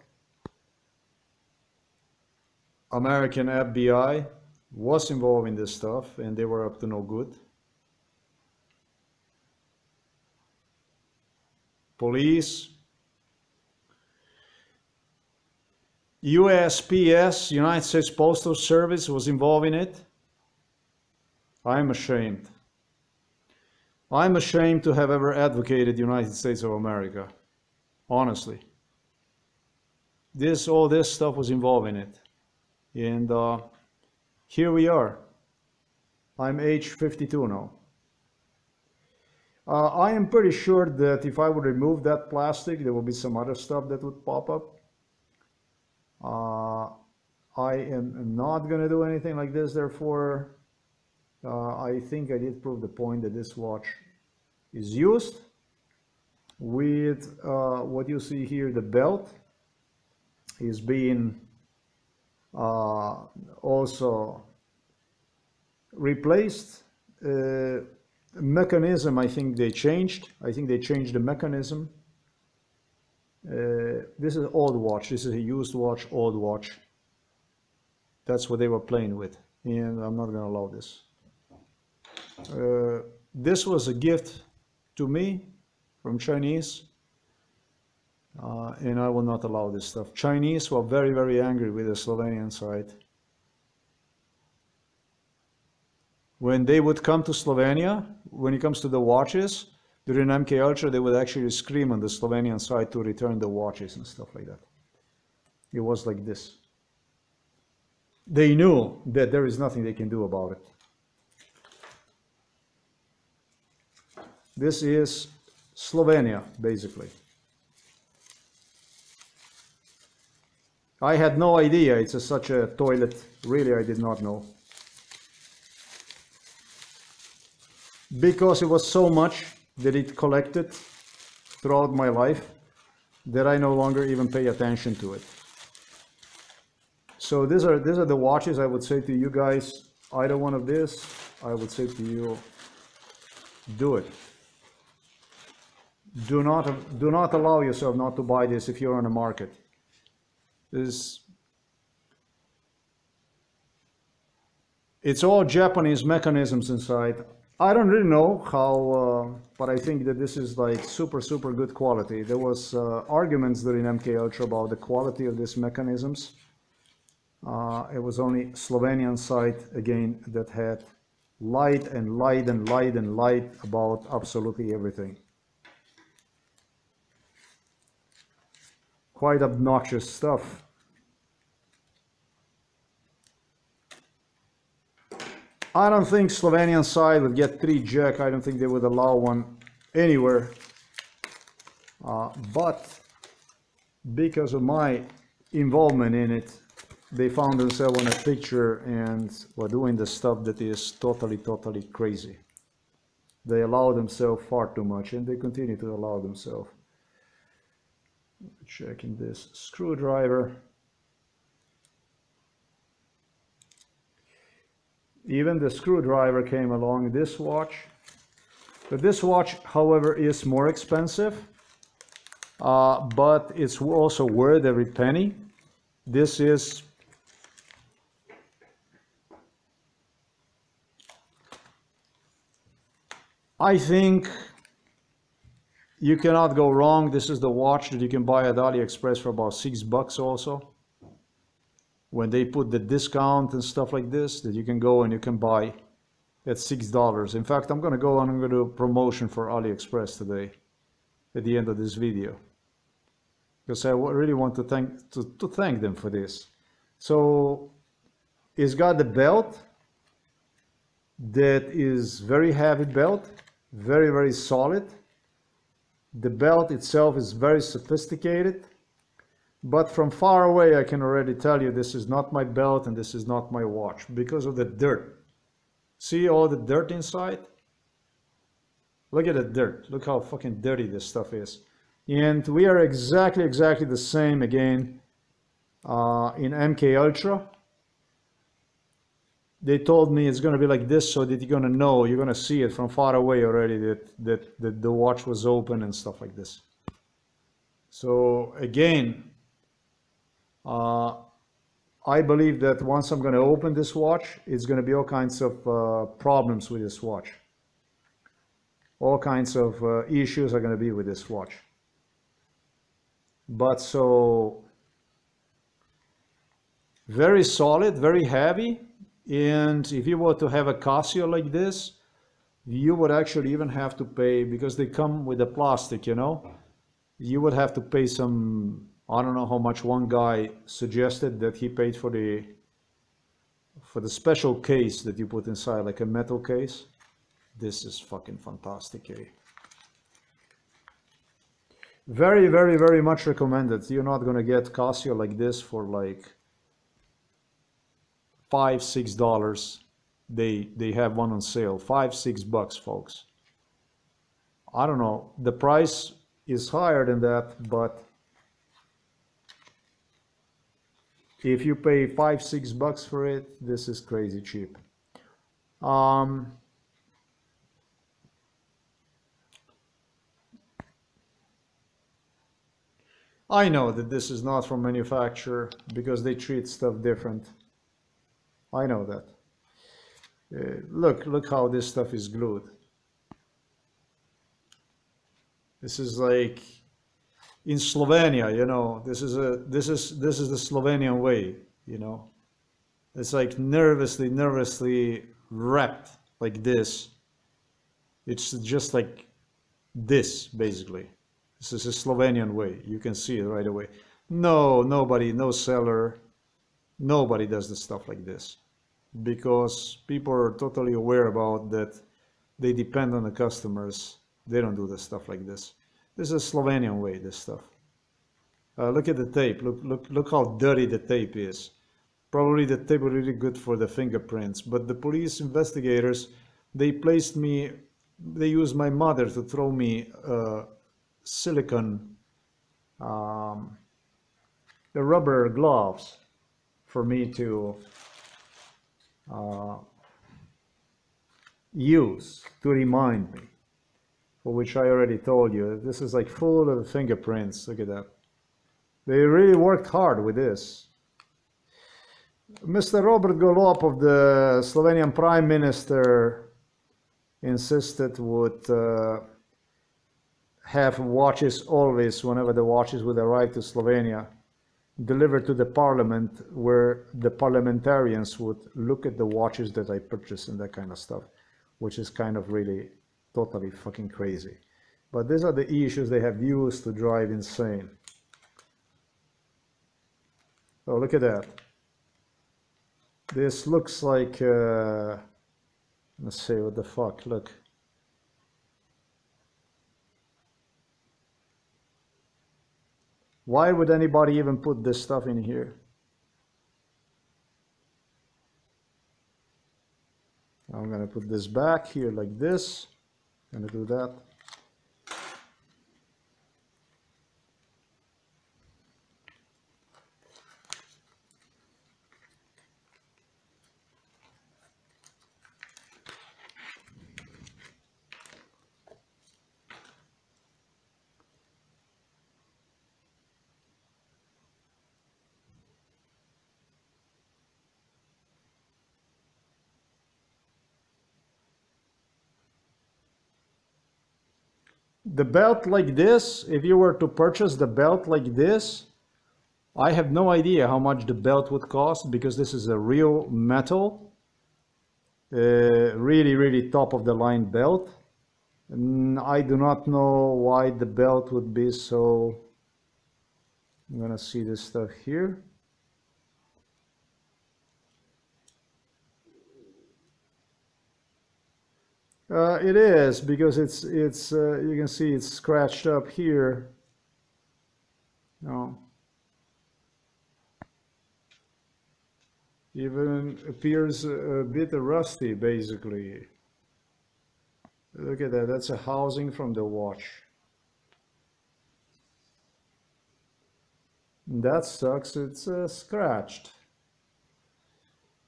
American FBI was involved in this stuff and they were up to no good. Police USPS, United States Postal Service, was involved in it. I'm ashamed. I'm ashamed to have ever advocated the United States of America. Honestly. This, all this stuff was involved in it. And uh, here we are. I'm age 52 now. Uh, I am pretty sure that if I would remove that plastic, there will be some other stuff that would pop up. Uh, I am not going to do anything like this, therefore uh, I think I did prove the point that this watch is used with uh, what you see here, the belt is being uh, also replaced. Uh, mechanism, I think they changed. I think they changed the mechanism uh, this is old watch. This is a used watch, old watch. That's what they were playing with. And I'm not going to allow this. Uh, this was a gift to me from Chinese. Uh, and I will not allow this stuff. Chinese were very, very angry with the Slovenian side. When they would come to Slovenia, when it comes to the watches, during MK Ultra, they would actually scream on the Slovenian side to return the watches and stuff like that. It was like this. They knew that there is nothing they can do about it. This is Slovenia, basically. I had no idea it's a, such a toilet. Really, I did not know. Because it was so much that it collected throughout my life that I no longer even pay attention to it. So these are these are the watches I would say to you guys, either one of this, I would say to you, do it. Do not do not allow yourself not to buy this if you're on the market. This it's all Japanese mechanisms inside. I don't really know how, uh, but I think that this is like super, super good quality. There was uh, arguments during MK Ultra about the quality of these mechanisms. Uh, it was only Slovenian site again that had light and light and light and light about absolutely everything. Quite obnoxious stuff. I don't think Slovenian side would get three jack. I don't think they would allow one anywhere. Uh, but because of my involvement in it, they found themselves on a picture and were doing the stuff that is totally, totally crazy. They allow themselves far too much and they continue to allow themselves. Checking this screwdriver. Even the screwdriver came along this watch. But this watch, however, is more expensive, uh, but it's also worth every penny. This is I think you cannot go wrong. This is the watch that you can buy at AliExpress for about six bucks also when they put the discount and stuff like this that you can go and you can buy at six dollars. In fact i'm going to go and i'm going to do a promotion for aliexpress today at the end of this video. Because i really want to thank to, to thank them for this. So it's got the belt that is very heavy belt very very solid. The belt itself is very sophisticated but from far away, I can already tell you this is not my belt and this is not my watch because of the dirt. See all the dirt inside? Look at the dirt. Look how fucking dirty this stuff is. And we are exactly, exactly the same again uh, in MK Ultra. They told me it's going to be like this so that you're going to know, you're going to see it from far away already that, that, that the watch was open and stuff like this. So again, I believe that once I'm going to open this watch, it's going to be all kinds of uh, problems with this watch. All kinds of uh, issues are going to be with this watch. But so very solid, very heavy. And if you were to have a Casio like this, you would actually even have to pay, because they come with a plastic, you know, you would have to pay some I don't know how much one guy suggested that he paid for the for the special case that you put inside, like a metal case. This is fucking fantastic, eh? Very, very, very much recommended. You're not gonna get Casio like this for like five, six dollars. They they have one on sale, five, six bucks, folks. I don't know. The price is higher than that, but if you pay five six bucks for it this is crazy cheap. Um, I know that this is not from manufacturer because they treat stuff different. I know that. Uh, look look how this stuff is glued. This is like in Slovenia, you know, this is a this is this is the Slovenian way, you know. It's like nervously, nervously wrapped like this. It's just like this, basically. This is a Slovenian way. You can see it right away. No, nobody, no seller, nobody does the stuff like this because people are totally aware about that they depend on the customers. They don't do the stuff like this. This is a Slovenian way, this stuff. Uh, look at the tape. Look, look, look how dirty the tape is. Probably the tape was really good for the fingerprints, but the police investigators, they placed me, they used my mother to throw me uh, silicone, um, the rubber gloves for me to uh, use to remind me, which I already told you. This is like full of fingerprints. Look at that. They really worked hard with this. Mr. Robert Golob of the Slovenian Prime Minister insisted would uh, have watches always, whenever the watches would arrive to Slovenia, delivered to the parliament where the parliamentarians would look at the watches that I purchased and that kind of stuff, which is kind of really totally fucking crazy. But these are the issues they have used to drive insane. Oh, look at that. This looks like, uh, let's see, what the fuck, look. Why would anybody even put this stuff in here? I'm gonna put this back here like this. Gonna do that. The belt like this, if you were to purchase the belt like this, I have no idea how much the belt would cost because this is a real metal, uh, really, really top of the line belt. And I do not know why the belt would be so, I'm gonna see this stuff here. Uh, it is because it's it's uh, you can see it's scratched up here. No. Even appears a bit rusty basically. Look at that, that's a housing from the watch. That sucks, it's uh, scratched.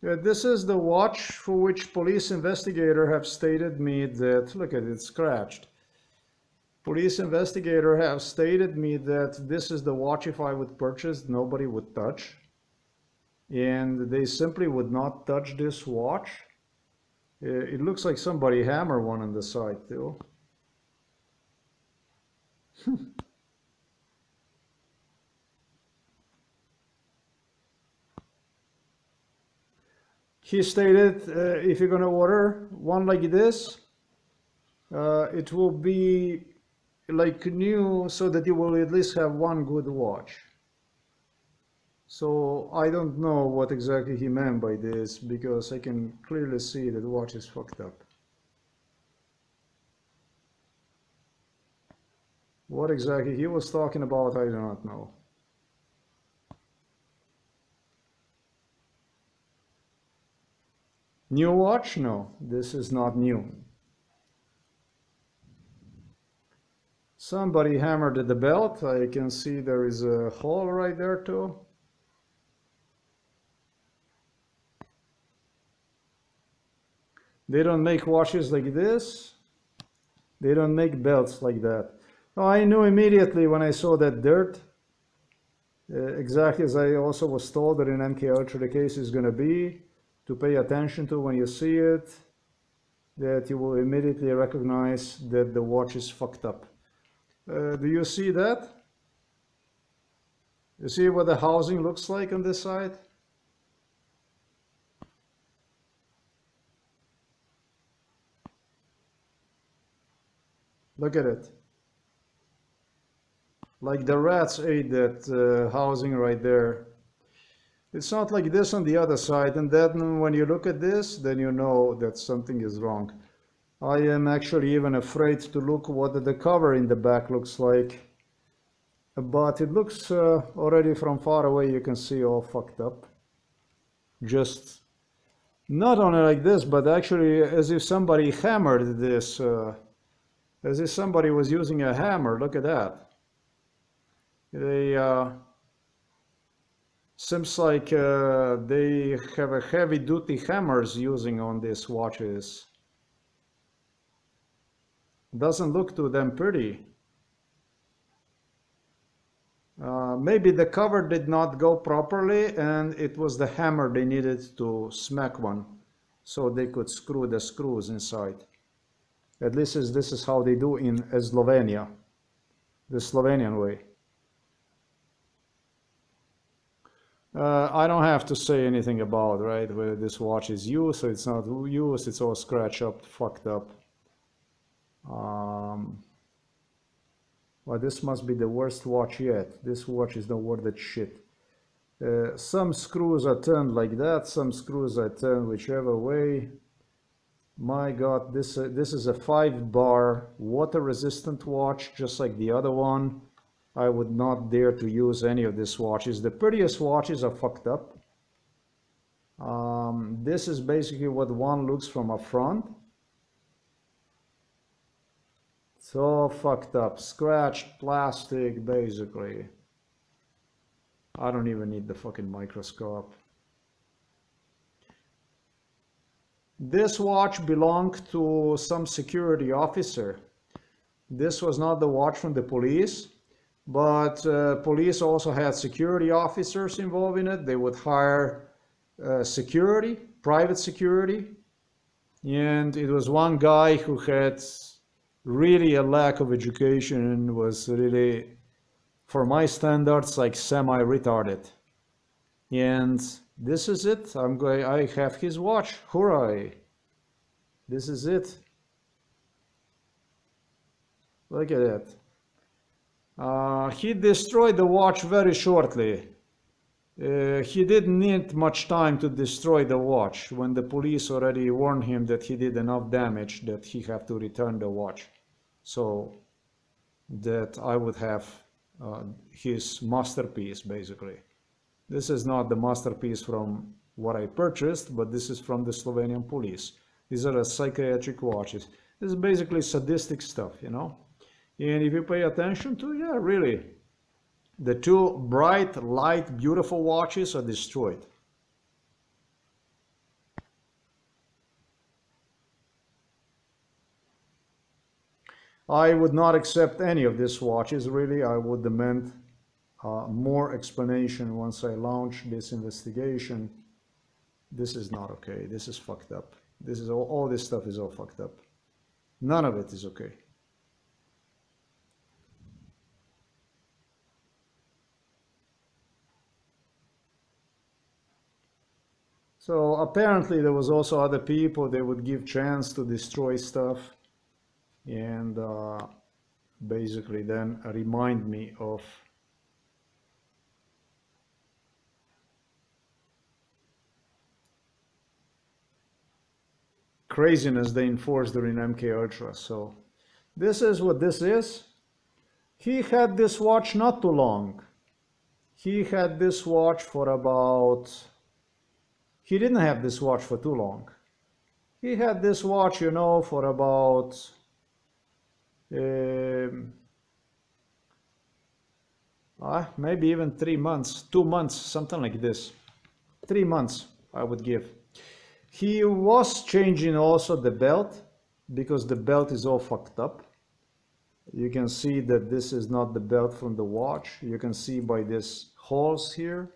This is the watch for which police investigator have stated me that, look at it, scratched. Police investigator have stated me that this is the watch if I would purchase, nobody would touch. And they simply would not touch this watch. Uh, it looks like somebody hammered one on the side too. he stated uh, if you're going to order one like this uh, it will be like new so that you will at least have one good watch. So I don't know what exactly he meant by this because I can clearly see that the watch is fucked up. What exactly he was talking about I do not know New watch? No, this is not new. Somebody hammered at the belt. I can see there is a hole right there too. They don't make watches like this. They don't make belts like that. Oh, I knew immediately when I saw that dirt, uh, exactly as I also was told that in MK Ultra the case is going to be to pay attention to when you see it, that you will immediately recognize that the watch is fucked up. Uh, do you see that? You see what the housing looks like on this side? Look at it. Like the rats ate that uh, housing right there. It's not like this on the other side, and then when you look at this, then you know that something is wrong. I am actually even afraid to look what the cover in the back looks like. But it looks uh, already from far away, you can see all fucked up. Just not only like this, but actually as if somebody hammered this uh, As if somebody was using a hammer. Look at that. They uh, seems like uh, they have a heavy duty hammers using on these watches. Doesn't look too damn pretty. Uh, maybe the cover did not go properly and it was the hammer they needed to smack one so they could screw the screws inside. At least this is how they do in Slovenia, the Slovenian way. Uh, I don't have to say anything about, right, whether this watch is used or it's not used, it's all scratched up, fucked up. Um, well, this must be the worst watch yet. This watch is not worth that shit. Uh, some screws are turned like that, some screws are turned whichever way. My God, this, uh, this is a five bar water resistant watch, just like the other one. I would not dare to use any of these watches. The prettiest watches are fucked up. Um, this is basically what one looks from a front. So fucked up. Scratched plastic, basically. I don't even need the fucking microscope. This watch belonged to some security officer. This was not the watch from the police, but uh, police also had security officers involved in it. They would hire uh, security, private security, and it was one guy who had really a lack of education and was really, for my standards, like semi-retarded. And this is it. I'm going. I have his watch. Hooray! This is it. Look at it. Uh, he destroyed the watch very shortly. Uh, he didn't need much time to destroy the watch when the police already warned him that he did enough damage that he had to return the watch so that I would have uh, his masterpiece basically. This is not the masterpiece from what I purchased, but this is from the Slovenian police. These are the psychiatric watches. This is basically sadistic stuff, you know. And if you pay attention to, yeah, really, the two bright, light, beautiful watches are destroyed. I would not accept any of these watches, really. I would demand uh, more explanation once I launch this investigation. This is not okay. This is fucked up. This is all, all this stuff is all fucked up. None of it is okay. So apparently there was also other people, they would give chance to destroy stuff and uh, basically then remind me of craziness they enforced during MK Ultra. So this is what this is. He had this watch not too long. He had this watch for about, he didn't have this watch for too long. He had this watch, you know, for about um, uh, maybe even three months, two months, something like this. Three months, I would give. He was changing also the belt because the belt is all fucked up. You can see that this is not the belt from the watch. You can see by this holes here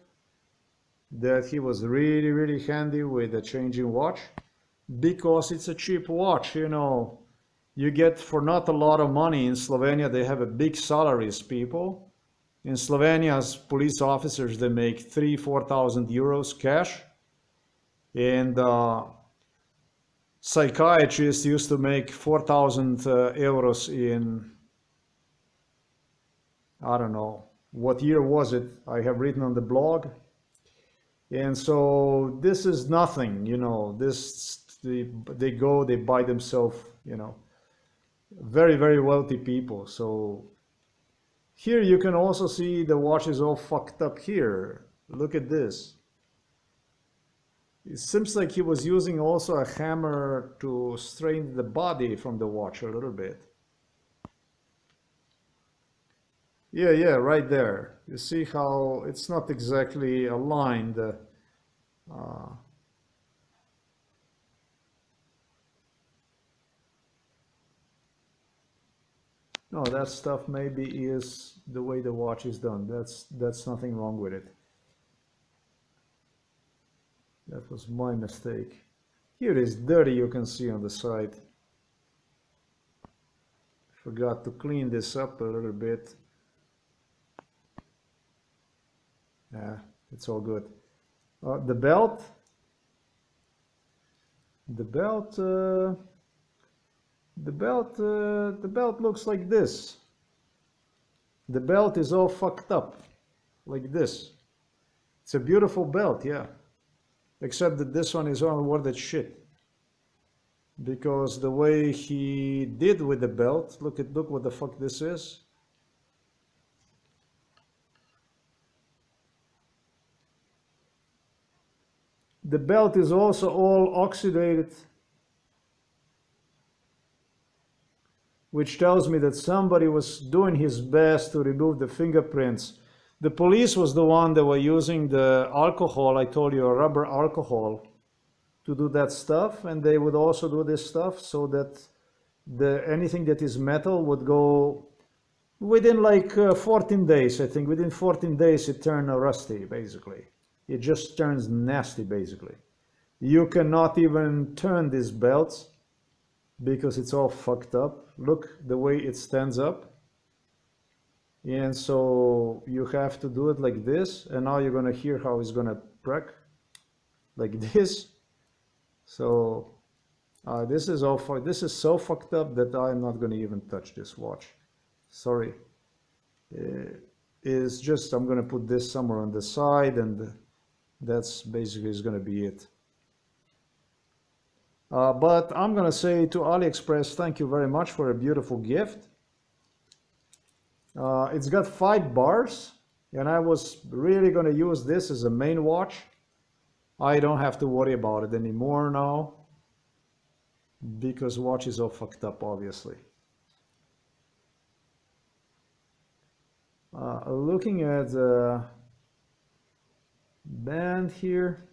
that he was really, really handy with the changing watch because it's a cheap watch, you know, you get for not a lot of money in Slovenia. They have a big salaries, people. In Slovenia, as police officers, they make three, four thousand euros cash, and uh, psychiatrists used to make four thousand uh, euros in. I don't know what year was it. I have written on the blog, and so this is nothing. You know, this they, they go, they buy themselves. You know very, very wealthy people. So here you can also see the watch is all fucked up here. Look at this. It seems like he was using also a hammer to strain the body from the watch a little bit. Yeah, yeah, right there. You see how it's not exactly aligned. Uh, no, that stuff maybe is the way the watch is done. That's that's nothing wrong with it. That was my mistake. Here is dirty, you can see on the side. Forgot to clean this up a little bit. Yeah, it's all good. Uh, the belt, the belt, uh, the belt, uh, the belt looks like this. The belt is all fucked up, like this. It's a beautiful belt, yeah. Except that this one is all worded shit. Because the way he did with the belt, look at look what the fuck this is. The belt is also all oxidated, which tells me that somebody was doing his best to remove the fingerprints. The police was the one that were using the alcohol, I told you, rubber alcohol, to do that stuff, and they would also do this stuff so that the anything that is metal would go within like uh, 14 days, I think. Within 14 days, it turned rusty, basically. It just turns nasty, basically. You cannot even turn these belts because it's all fucked up. Look the way it stands up. And so you have to do it like this. And now you're going to hear how it's going to crack like this. So uh, this is all for this is so fucked up that I'm not going to even touch this watch. Sorry. Uh, it's just I'm going to put this somewhere on the side and that's basically is going to be it. Uh, but I'm going to say to AliExpress, thank you very much for a beautiful gift. Uh, it's got five bars and I was really going to use this as a main watch. I don't have to worry about it anymore now because watch is all fucked up obviously. Uh, looking at the band here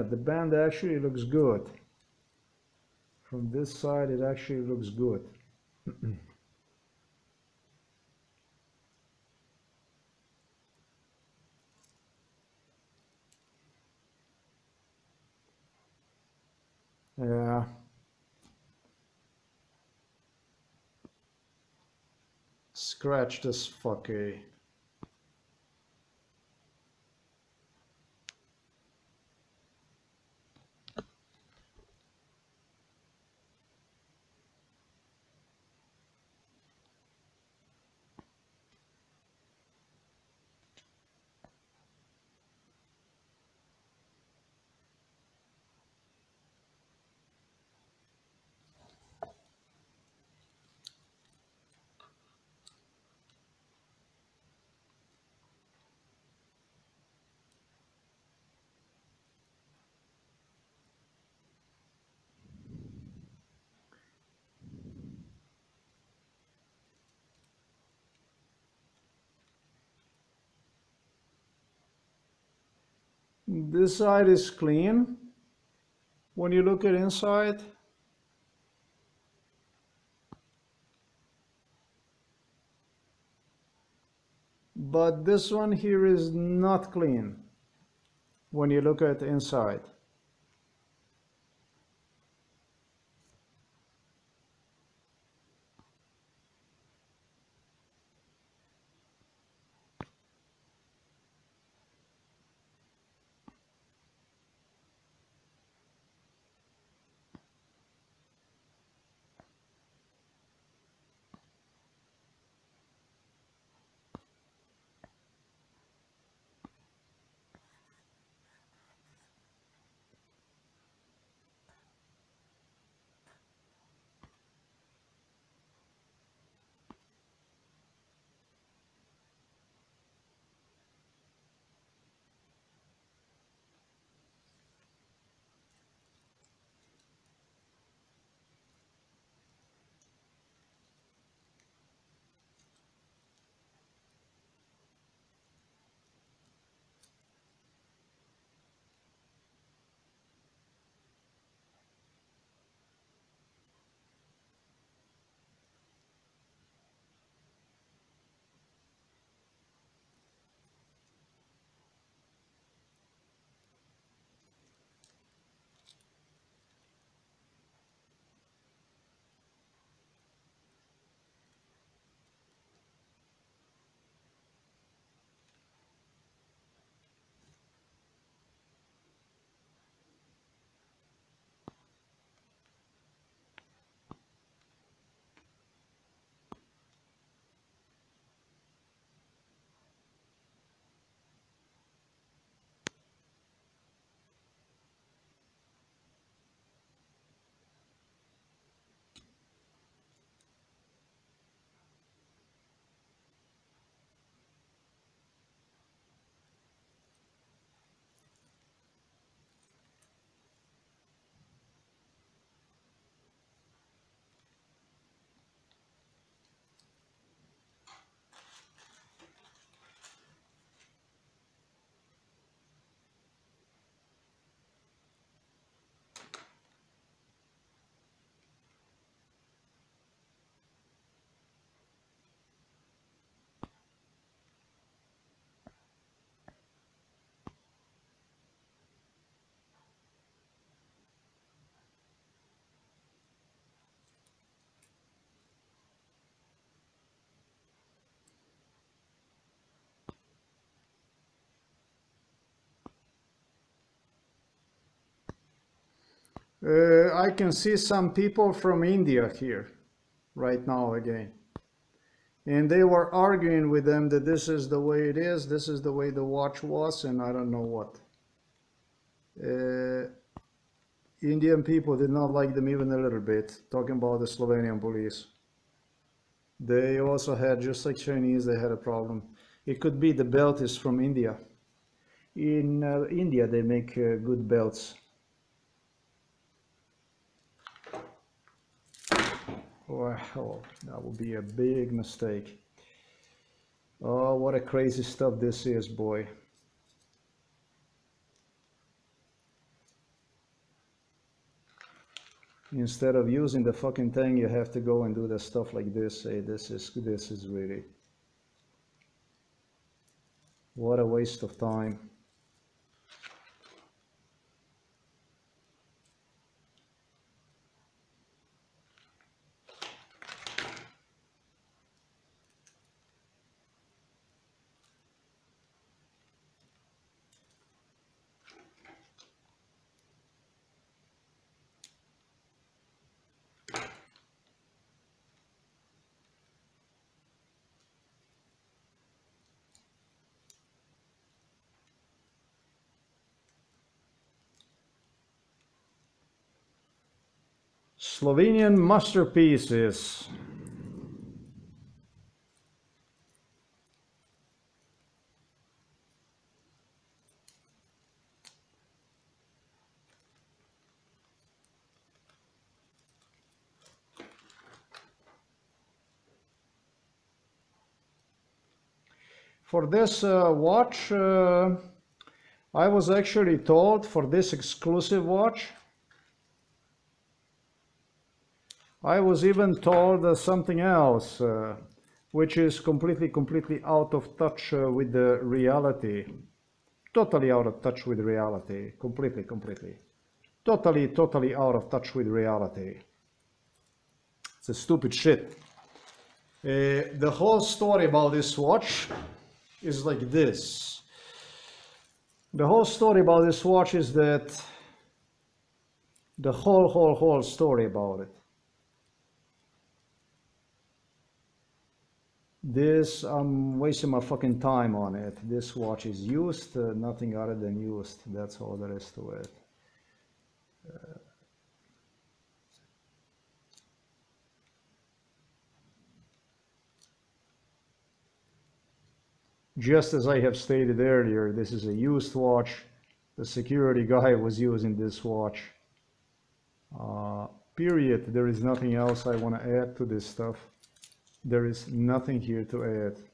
the band actually looks good. From this side, it actually looks good. yeah. Scratch this fucker. This side is clean. When you look at inside, but this one here is not clean when you look at inside. Uh, I can see some people from India here right now again. And they were arguing with them that this is the way it is, this is the way the watch was, and I don't know what. Uh, Indian people did not like them even a little bit, talking about the Slovenian police. They also had, just like Chinese, they had a problem. It could be the belt is from India. In uh, India, they make uh, good belts. Wow, that would be a big mistake. Oh, what a crazy stuff this is, boy. Instead of using the fucking thing, you have to go and do the stuff like this. Hey, this is this is really what a waste of time. Slovenian masterpieces. For this uh, watch, uh, I was actually told for this exclusive watch, I was even told something else, uh, which is completely, completely out of touch uh, with the reality. Totally out of touch with reality. Completely, completely. Totally, totally out of touch with reality. It's a stupid shit. Uh, the whole story about this watch is like this. The whole story about this watch is that the whole, whole, whole story about it This, I'm wasting my fucking time on it. This watch is used, uh, nothing other than used. That's all there is to it. Uh, just as I have stated earlier, this is a used watch. The security guy was using this watch. Uh, period. There is nothing else I want to add to this stuff there is nothing here to add.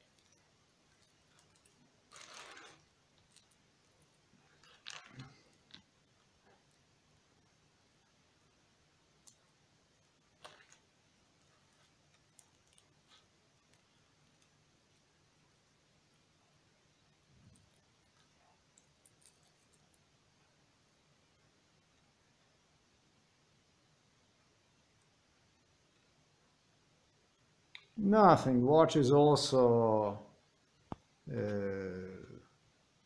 Nothing. Watch is also uh,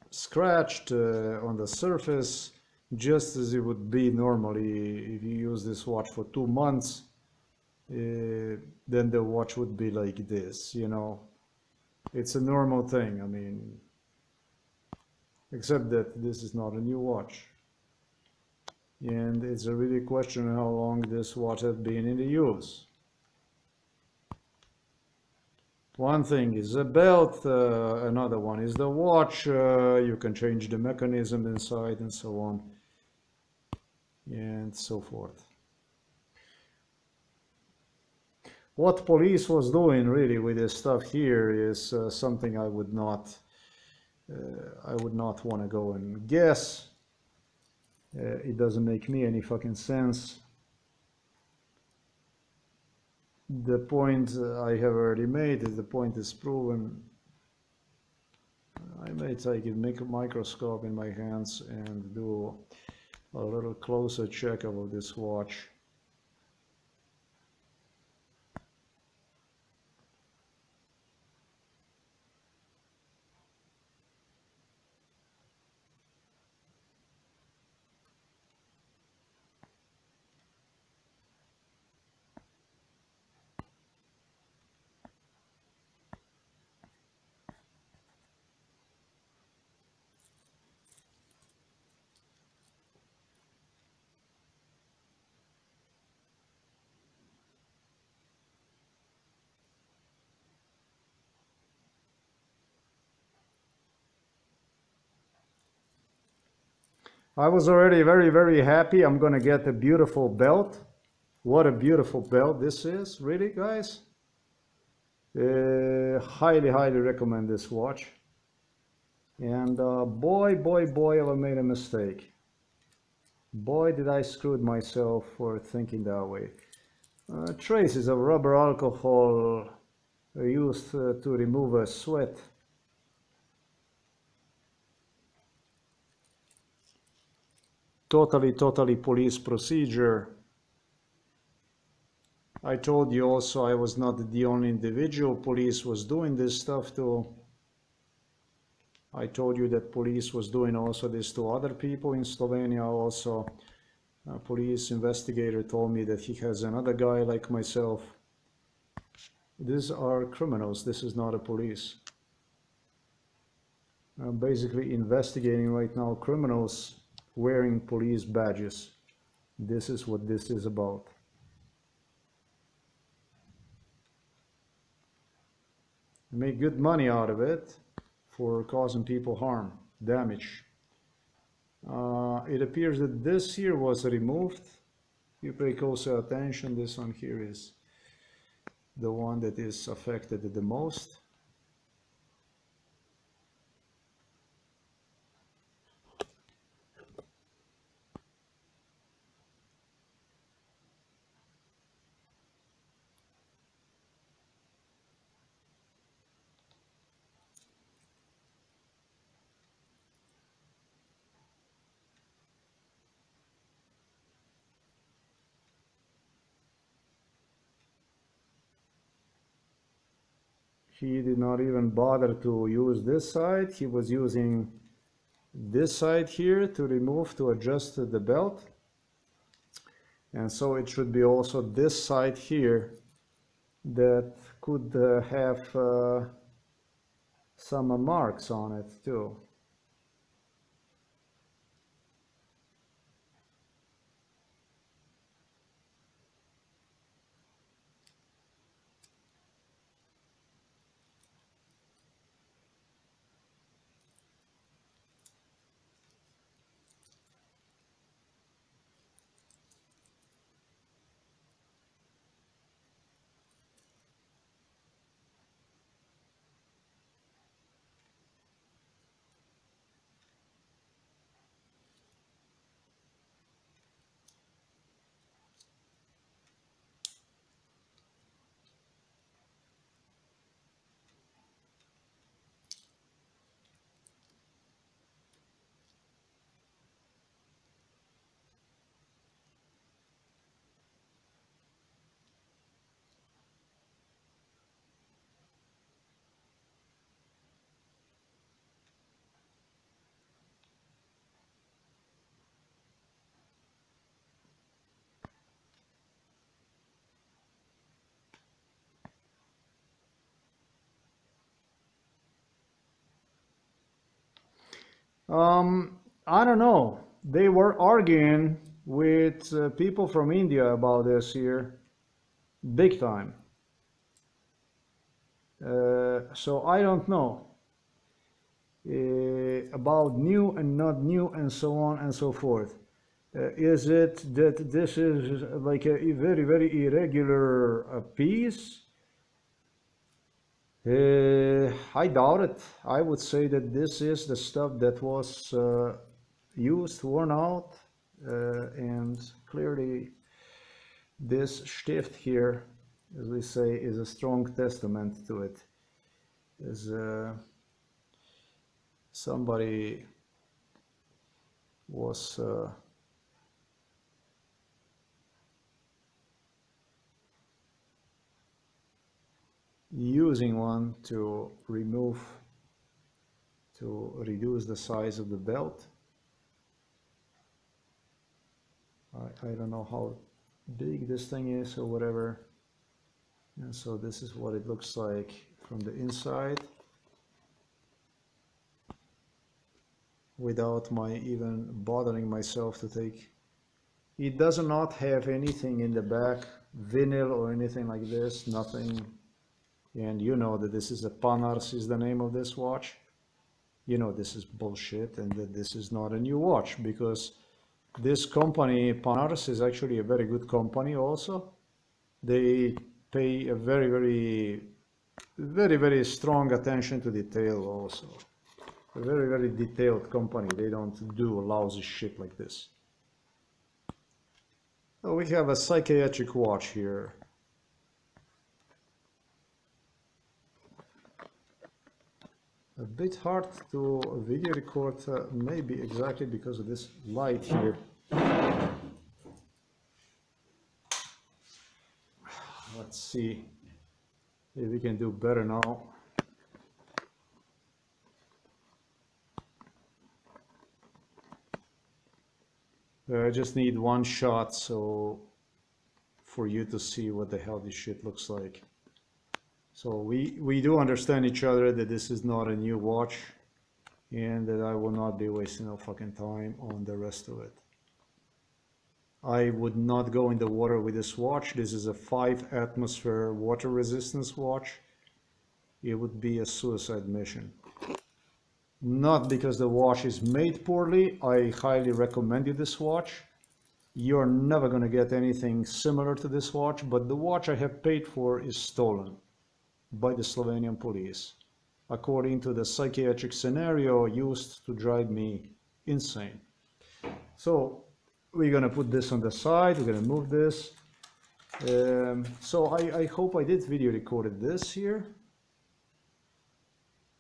scratched uh, on the surface just as it would be normally. If you use this watch for two months uh, then the watch would be like this you know? It's a normal thing I mean except that this is not a new watch. And it's a really question how long this watch has been in the use one thing is the belt, uh, another one is the watch, uh, you can change the mechanism inside and so on and so forth. What police was doing really with this stuff here is uh, something I would not uh, I would not want to go and guess. Uh, it doesn't make me any fucking sense. The point I have already made is the point is proven. I may take a microscope in my hands and do a little closer check of this watch. I was already very, very happy. I'm gonna get a beautiful belt. What a beautiful belt this is, really, guys. Uh, highly, highly recommend this watch. And uh, boy, boy, boy, I made a mistake. Boy, did I screwed myself for thinking that way. Uh, traces of rubber alcohol used uh, to remove a sweat totally, totally police procedure. I told you also I was not the only individual police was doing this stuff to. I told you that police was doing also this to other people in Slovenia also. A police investigator told me that he has another guy like myself. These are criminals, this is not a police. I'm basically investigating right now criminals wearing police badges. This is what this is about. Make good money out of it for causing people harm, damage. Uh, it appears that this here was removed. You pay closer attention, this one here is the one that is affected the most. He did not even bother to use this side. He was using this side here to remove to adjust the belt. And so it should be also this side here that could uh, have uh, some marks on it too Um, I don't know. They were arguing with uh, people from India about this here, big time. Uh, so I don't know uh, about new and not new and so on and so forth. Uh, is it that this is like a very very irregular uh, piece? Uh, I doubt it. I would say that this is the stuff that was uh, used, worn out, uh, and clearly this stift here, as we say, is a strong testament to it. Is uh, somebody was using one to remove to reduce the size of the belt. I, I don't know how big this thing is or whatever. And so this is what it looks like from the inside without my even bothering myself to take. It does not have anything in the back vinyl or anything like this nothing and you know that this is a Panars is the name of this watch you know this is bullshit and that this is not a new watch because this company, Panars, is actually a very good company also. They pay a very, very, very, very strong attention to detail also. A very, very detailed company. They don't do lousy shit like this. So we have a psychiatric watch here. A bit hard to video record, uh, maybe exactly because of this light here. Let's see if we can do better now. Uh, I just need one shot so for you to see what the hell this shit looks like. So we, we do understand each other that this is not a new watch and that I will not be wasting no fucking time on the rest of it. I would not go in the water with this watch. This is a five atmosphere water resistance watch. It would be a suicide mission. Not because the watch is made poorly. I highly recommend you this watch. You're never going to get anything similar to this watch, but the watch I have paid for is stolen by the Slovenian police, according to the psychiatric scenario used to drive me insane. So we're gonna put this on the side, we're gonna move this. Um, so I, I hope I did video recorded this here.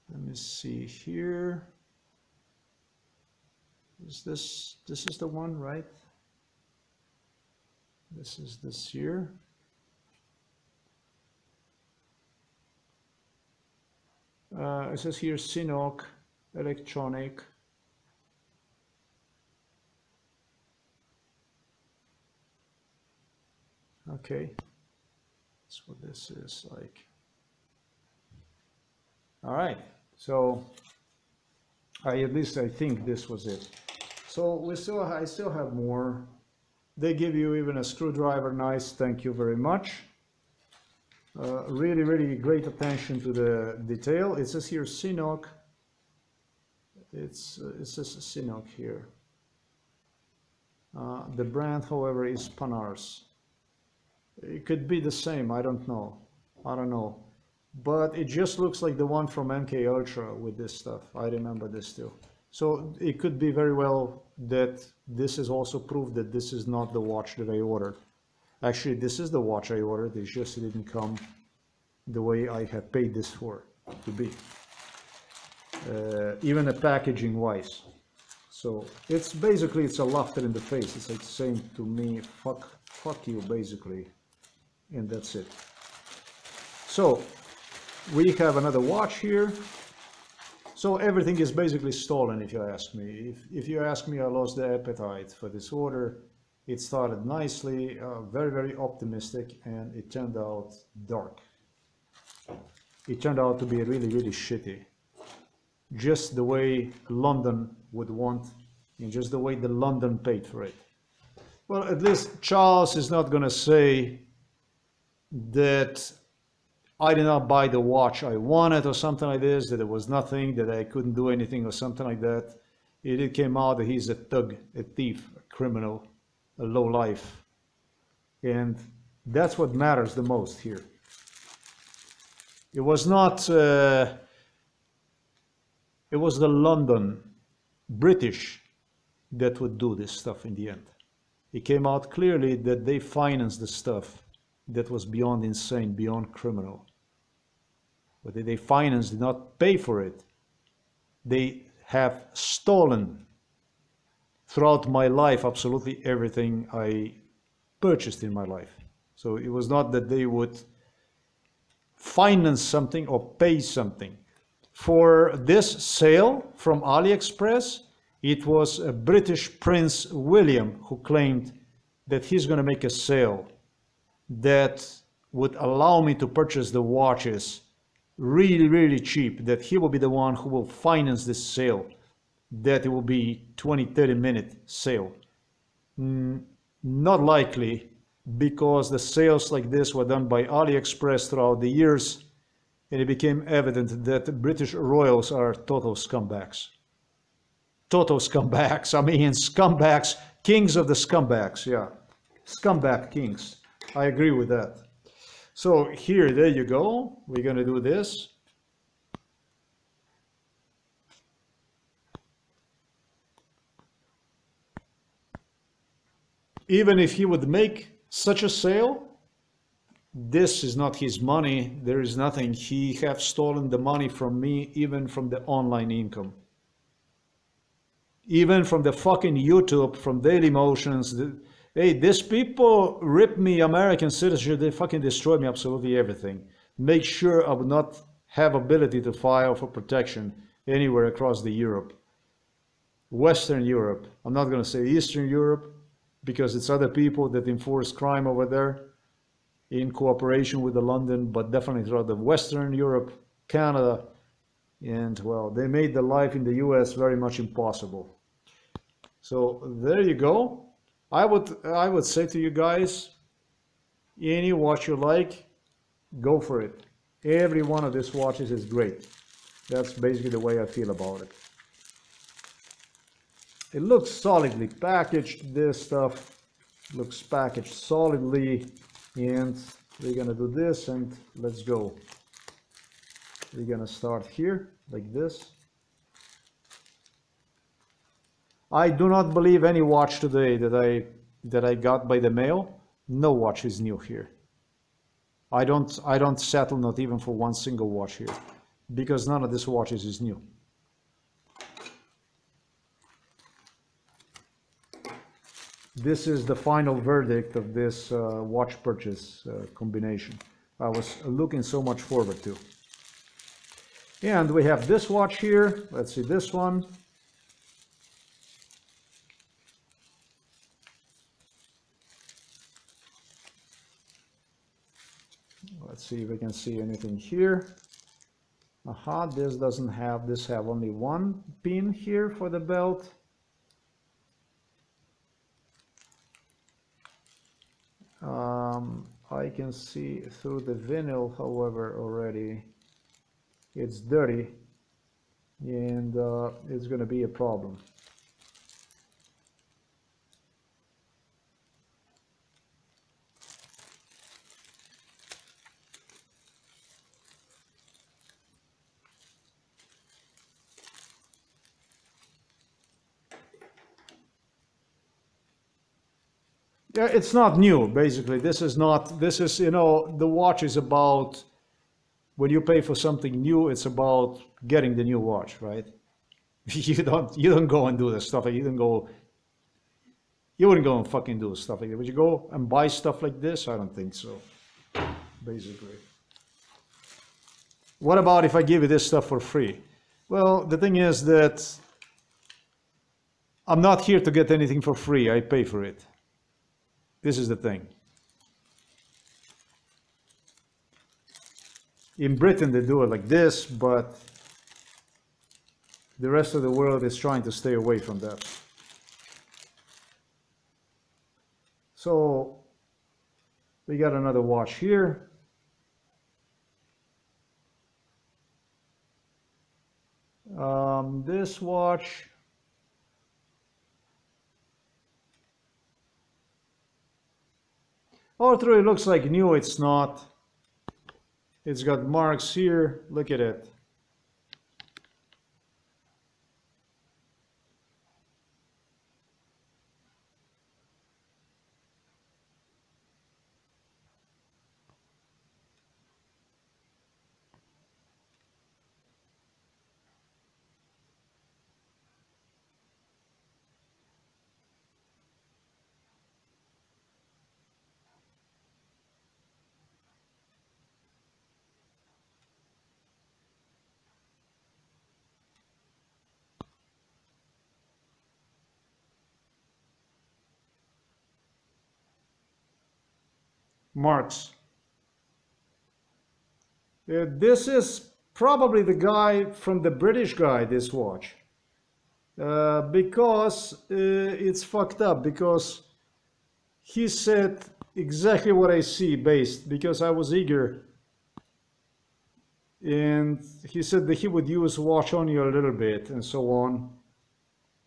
Let me see here. Is this, this is the one, right? This is this here. Uh, it says here Synoke electronic. Okay, that's what this is like. All right, so I at least I think this was it. So we still I still have more. They give you even a screwdriver. Nice, thank you very much. Uh, really, really great attention to the detail. It says here Synoke. It's uh, it says Synoke here. Uh, the brand, however, is Panars. It could be the same. I don't know. I don't know. But it just looks like the one from MK Ultra with this stuff. I remember this too. So it could be very well that this is also proof that this is not the watch that I ordered. Actually, this is the watch I ordered. It just didn't come the way I have paid this for to be. Uh, even the packaging wise. So it's basically, it's a laughter in the face. It's like saying to me, fuck, fuck you, basically. And that's it. So we have another watch here. So everything is basically stolen, if you ask me. If, if you ask me, I lost the appetite for this order. It started nicely, uh, very, very optimistic, and it turned out dark. It turned out to be really, really shitty. Just the way London would want, and just the way the London paid for it. Well, at least Charles is not going to say that I did not buy the watch I wanted or something like this, that it was nothing, that I couldn't do anything or something like that. It came out that he's a thug, a thief, a criminal, a low life. And that's what matters the most here. It was not, uh, it was the London British that would do this stuff in the end. It came out clearly that they financed the stuff that was beyond insane, beyond criminal. But they financed, did not pay for it. They have stolen throughout my life absolutely everything I purchased in my life. So it was not that they would finance something or pay something. For this sale from AliExpress, it was a British Prince William who claimed that he's going to make a sale that would allow me to purchase the watches really, really cheap, that he will be the one who will finance this sale that it will be 20, 30 minute sale. Mm, not likely because the sales like this were done by AliExpress throughout the years and it became evident that British royals are total scumbags. Total scumbags. I mean, scumbags, kings of the scumbags, yeah. Scumbag kings. I agree with that. So here, there you go. We're going to do this. Even if he would make such a sale, this is not his money. There is nothing. He have stolen the money from me, even from the online income. Even from the fucking YouTube, from Daily Motions. Hey, these people rip me American citizenship. They fucking destroy me absolutely everything. Make sure I would not have ability to file for protection anywhere across the Europe. Western Europe. I'm not going to say Eastern Europe because it's other people that enforce crime over there in cooperation with the London, but definitely throughout the Western Europe, Canada, and well, they made the life in the US very much impossible. So there you go. I would I would say to you guys, any watch you like, go for it. Every one of these watches is great. That's basically the way I feel about it. It looks solidly packaged. This stuff. Looks packaged solidly and we're gonna do this and let's go. We're gonna start here like this. I do not believe any watch today that I that I got by the mail. No watch is new here. I don't I don't settle not even for one single watch here because none of these watches is new this is the final verdict of this uh, watch purchase uh, combination I was looking so much forward to. And we have this watch here. Let's see this one. Let's see if we can see anything here. Aha, this doesn't have, this have only one pin here for the belt. Um, I can see through the vinyl, however, already it's dirty and uh, it's going to be a problem. Yeah, it's not new, basically. This is not, this is, you know, the watch is about, when you pay for something new, it's about getting the new watch, right? You don't, you don't go and do this stuff. You don't go, you wouldn't go and fucking do stuff like that. Would you go and buy stuff like this? I don't think so, basically. What about if I give you this stuff for free? Well, the thing is that I'm not here to get anything for free. I pay for it. This is the thing. In Britain, they do it like this, but the rest of the world is trying to stay away from that. So we got another watch here. Um, this watch All it looks like new, it's not. It's got marks here, look at it. Marks. Uh, this is probably the guy from the British guy, this watch. Uh, because uh, it's fucked up, because he said exactly what I see based, because I was eager. and he said that he would use watch only a little bit and so on.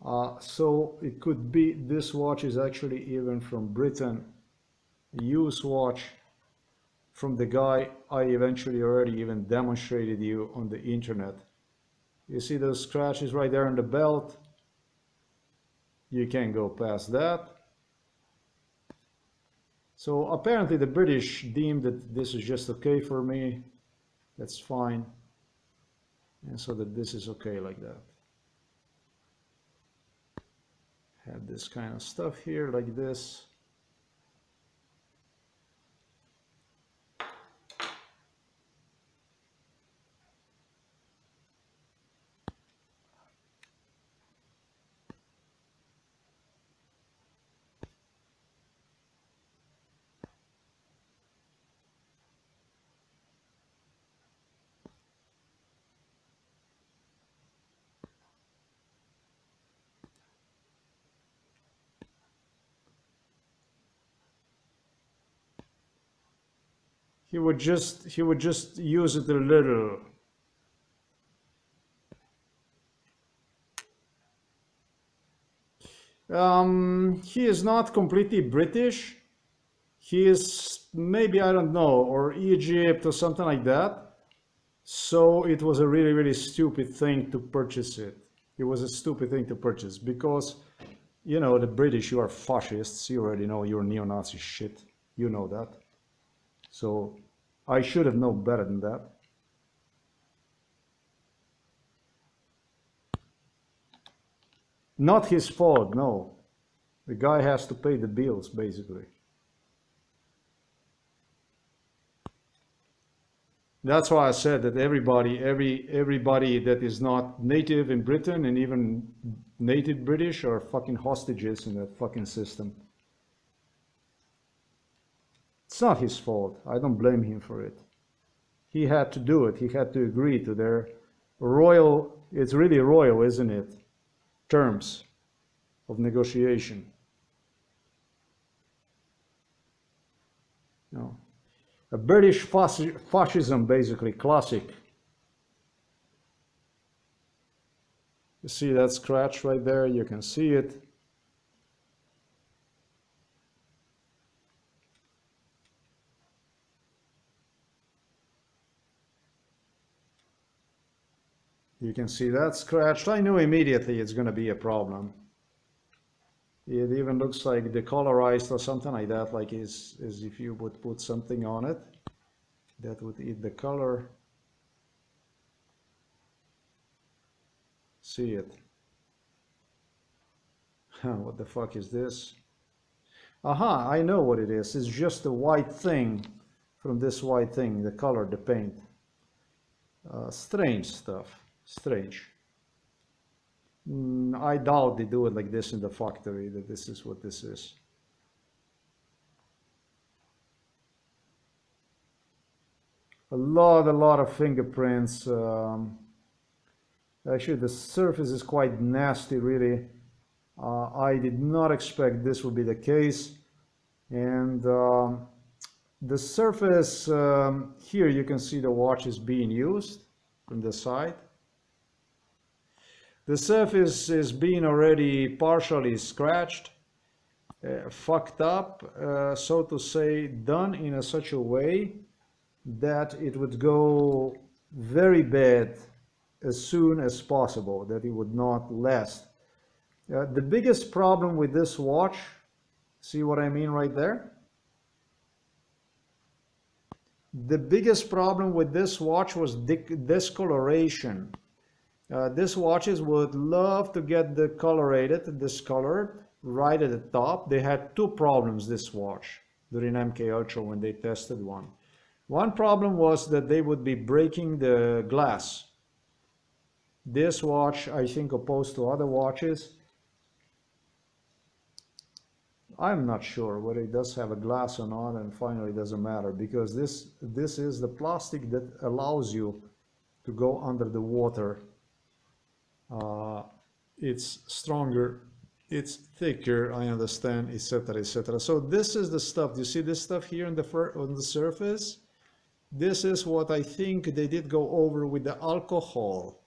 Uh, so it could be this watch is actually even from Britain. Use watch from the guy I eventually already even demonstrated you on the internet. You see those scratches right there on the belt? You can't go past that. So apparently the British deemed that this is just okay for me. That's fine. And so that this is okay like that. Have this kind of stuff here like this. He would just he would just use it a little. Um, he is not completely British. He is maybe I don't know or Egypt or something like that. So it was a really really stupid thing to purchase it. It was a stupid thing to purchase because you know the British you are fascists. You already know you're neo-Nazi shit. You know that. So I should have known better than that. Not his fault, no. The guy has to pay the bills, basically. That's why I said that everybody, every everybody that is not native in Britain and even native British are fucking hostages in that fucking system. It's not his fault. I don't blame him for it. He had to do it. He had to agree to their royal, it's really royal, isn't it? Terms of negotiation. No. A British fascism, basically, classic. You see that scratch right there? You can see it. You can see that scratched. I knew immediately it's going to be a problem. It even looks like decolorized or something like that, like as, as if you would put something on it that would eat the color. See it. what the fuck is this? Aha, I know what it is. It's just a white thing from this white thing, the color, the paint. Uh, strange stuff strange. Mm, I doubt they do it like this in the factory, that this is what this is. A lot, a lot of fingerprints. Um, actually, the surface is quite nasty, really. Uh, I did not expect this would be the case. And um, the surface, um, here you can see the watch is being used from the side. The surface is being already partially scratched, uh, fucked up, uh, so to say, done in a such a way that it would go very bad as soon as possible, that it would not last. Uh, the biggest problem with this watch, see what I mean right there? The biggest problem with this watch was discoloration. Uh, this watches would love to get the colorated, discolored, right at the top. They had two problems, this watch, during MK Ultra when they tested one. One problem was that they would be breaking the glass. This watch, I think, opposed to other watches, I'm not sure whether it does have a glass or not, and finally it doesn't matter because this, this is the plastic that allows you to go under the water uh, it's stronger, it's thicker, I understand, etc., etc. So this is the stuff. Do you see this stuff here on the on the surface? this is what I think they did go over with the alcohol.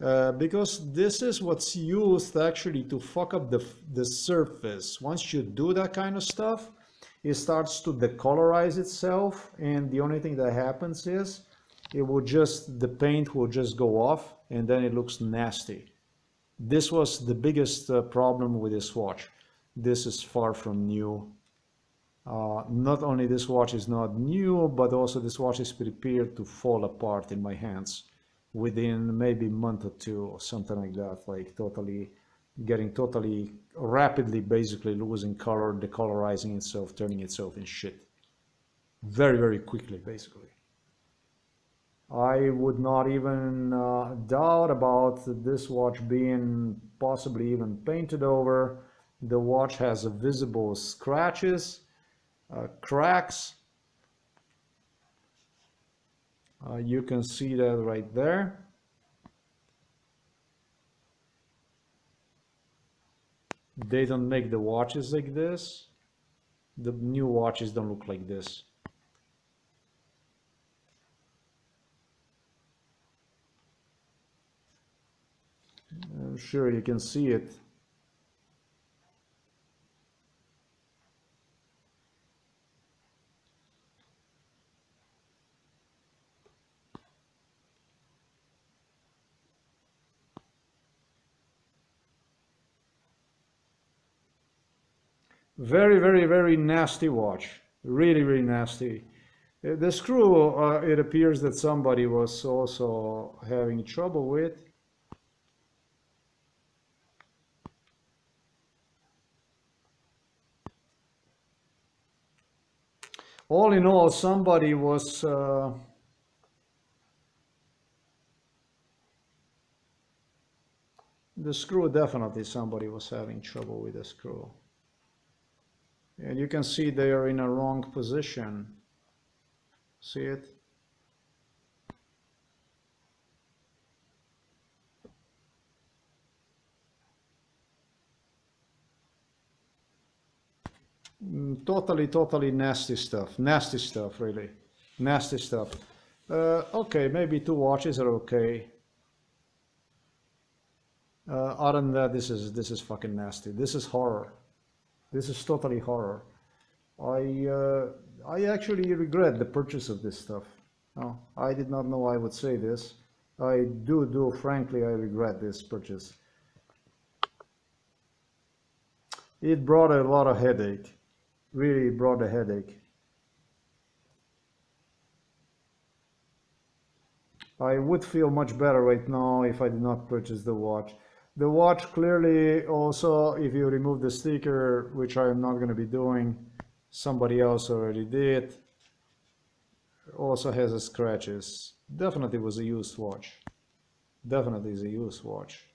Uh, because this is what's used actually to fuck up the, the surface. Once you do that kind of stuff, it starts to decolorize itself and the only thing that happens is it will just, the paint will just go off and then it looks nasty. This was the biggest uh, problem with this watch. This is far from new. Uh, not only this watch is not new, but also this watch is prepared to fall apart in my hands within maybe a month or two or something like that, like totally getting totally rapidly basically losing color, decolorizing itself, turning itself in shit. Very, very quickly, basically. I would not even uh, doubt about this watch being possibly even painted over. The watch has visible scratches, uh, cracks, uh, you can see that right there. They don't make the watches like this. The new watches don't look like this. I'm sure you can see it. Very, very, very nasty watch. Really, really nasty. Uh, the screw, uh, it appears that somebody was also having trouble with. All in all, somebody was uh, the screw definitely somebody was having trouble with the screw. And you can see they are in a wrong position. See it totally totally nasty stuff nasty stuff really nasty stuff uh, okay maybe two watches are okay uh, other than that this is this is fucking nasty this is horror this is totally horror. I uh, I actually regret the purchase of this stuff. No, I did not know I would say this. I do do frankly I regret this purchase. It brought a lot of headache. Really brought a headache. I would feel much better right now if I did not purchase the watch. The watch clearly also, if you remove the sticker, which I am not going to be doing, somebody else already did, also has scratches. Definitely was a used watch. Definitely is a used watch.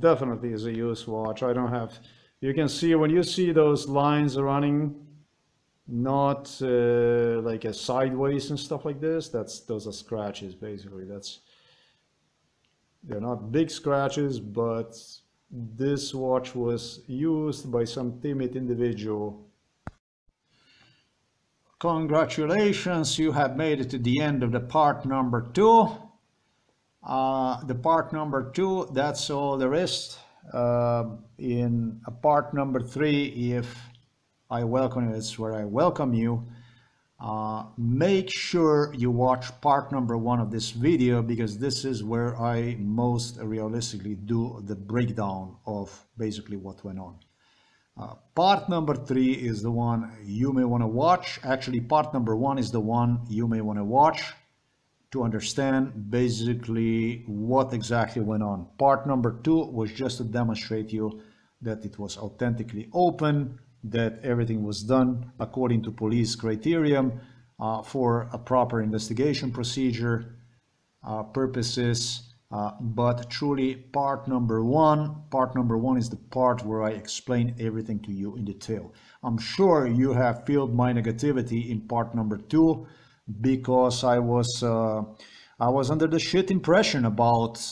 Definitely is a used watch. I don't have, you can see when you see those lines running, not uh, like a sideways and stuff like this, that's, those are scratches basically. That's, they're not big scratches, but this watch was used by some timid individual. Congratulations, you have made it to the end of the part number two. Uh, the part number two, that's all there is. Uh, in a part number three, if I welcome you, it's where I welcome you. Uh, make sure you watch part number one of this video because this is where I most realistically do the breakdown of basically what went on. Uh, part number three is the one you may want to watch. Actually, part number one is the one you may want to watch to understand basically what exactly went on. Part number two was just to demonstrate you that it was authentically open, that everything was done according to police criterion uh, for a proper investigation procedure uh, purposes. Uh, but truly part number one, part number one is the part where I explain everything to you in detail. I'm sure you have felt my negativity in part number two because I was uh, I was under the shit impression about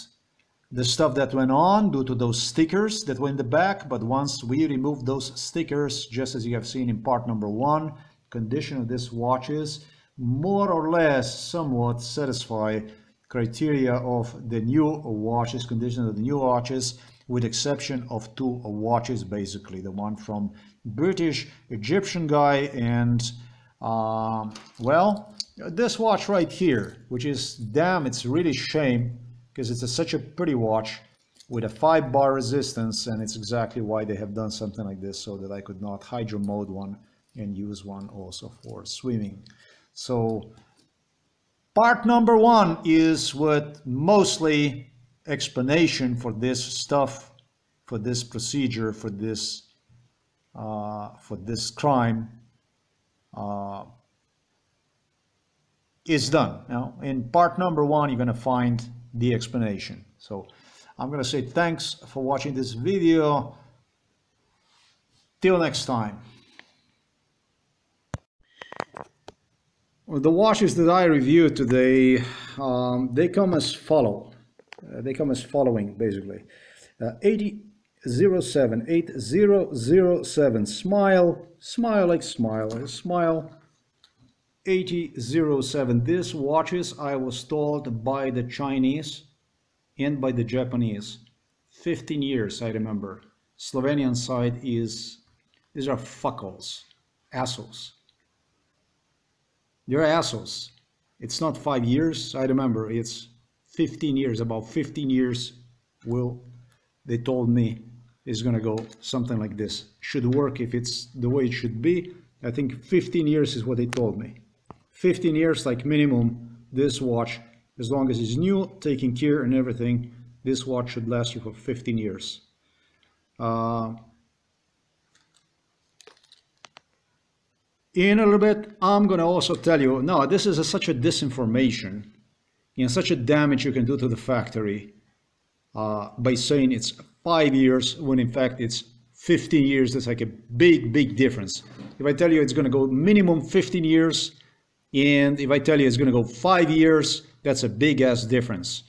the stuff that went on due to those stickers that were in the back. But once we removed those stickers, just as you have seen in part number one, condition of this watches more or less somewhat satisfy criteria of the new watches, condition of the new watches, with exception of two watches, basically the one from British Egyptian guy and uh, well, this watch right here, which is damn, it's really shame because it's a, such a pretty watch with a five bar resistance and it's exactly why they have done something like this so that I could not hydro mode one and use one also for swimming. So part number one is what mostly explanation for this stuff, for this procedure, for this uh, for this crime uh, is done. Now, in part number one, you're going to find the explanation. So I'm going to say thanks for watching this video. Till next time. Well, the watches that I reviewed today, um, they come as follow. Uh, they come as following, basically. Uh, 8007, 8007, Smael, Smael like smile, Smael 8007. This watches I was told by the Chinese and by the Japanese. 15 years, I remember. Slovenian side is, these are fuckles, assholes. They're assholes. It's not five years, I remember, it's 15 years, about 15 years will, they told me, is gonna go something like this. Should work if it's the way it should be. I think 15 years is what they told me. 15 years like minimum this watch as long as it's new taking care and everything this watch should last you for 15 years. Uh, in a little bit I'm gonna also tell you no this is a, such a disinformation and such a damage you can do to the factory uh, by saying it's five years when in fact it's 15 years that's like a big big difference. If I tell you it's gonna go minimum 15 years and if I tell you it's going to go five years, that's a big ass difference.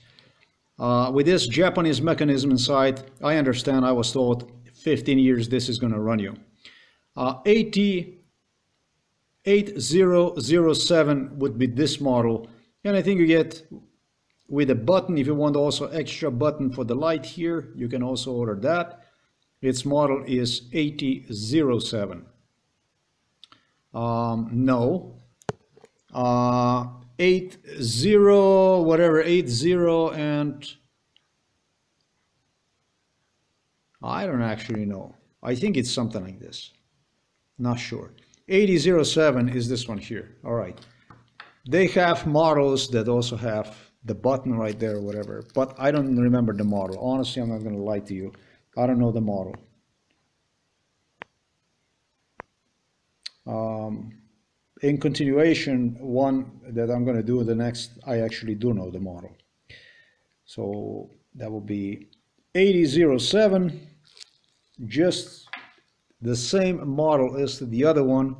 Uh, with this Japanese mechanism inside, I understand I was told 15 years this is going to run you. Uh, 80, 8007 would be this model. And I think you get with a button, if you want also extra button for the light here, you can also order that. Its model is 8007. Um, no, uh, 8 0 whatever eight zero and I don't actually know. I think it's something like this. Not sure. 8007 is this one here. All right. They have models that also have the button right there or whatever but I don't remember the model. Honestly I'm not gonna lie to you. I don't know the model. Um, in continuation, one that I'm going to do the next, I actually do know the model. So that will be 8007, just the same model as the other one.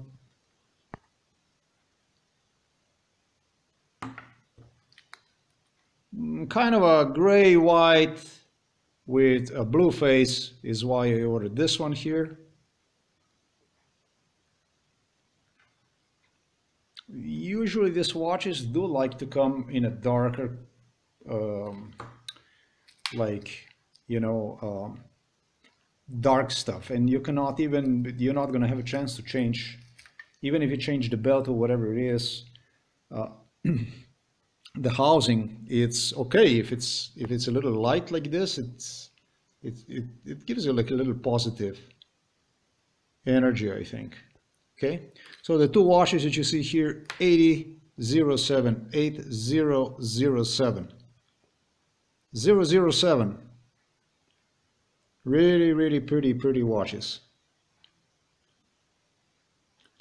Mm, kind of a gray white with a blue face is why I ordered this one here. Usually these watches do like to come in a darker um, like you know um, dark stuff. And you cannot even you're not going to have a chance to change even if you change the belt or whatever it is uh, the housing it's okay. If it's if it's a little light like this it's it, it, it gives you like a little positive energy I think okay so the two washes that you see here 8007 8007 007 really really pretty pretty watches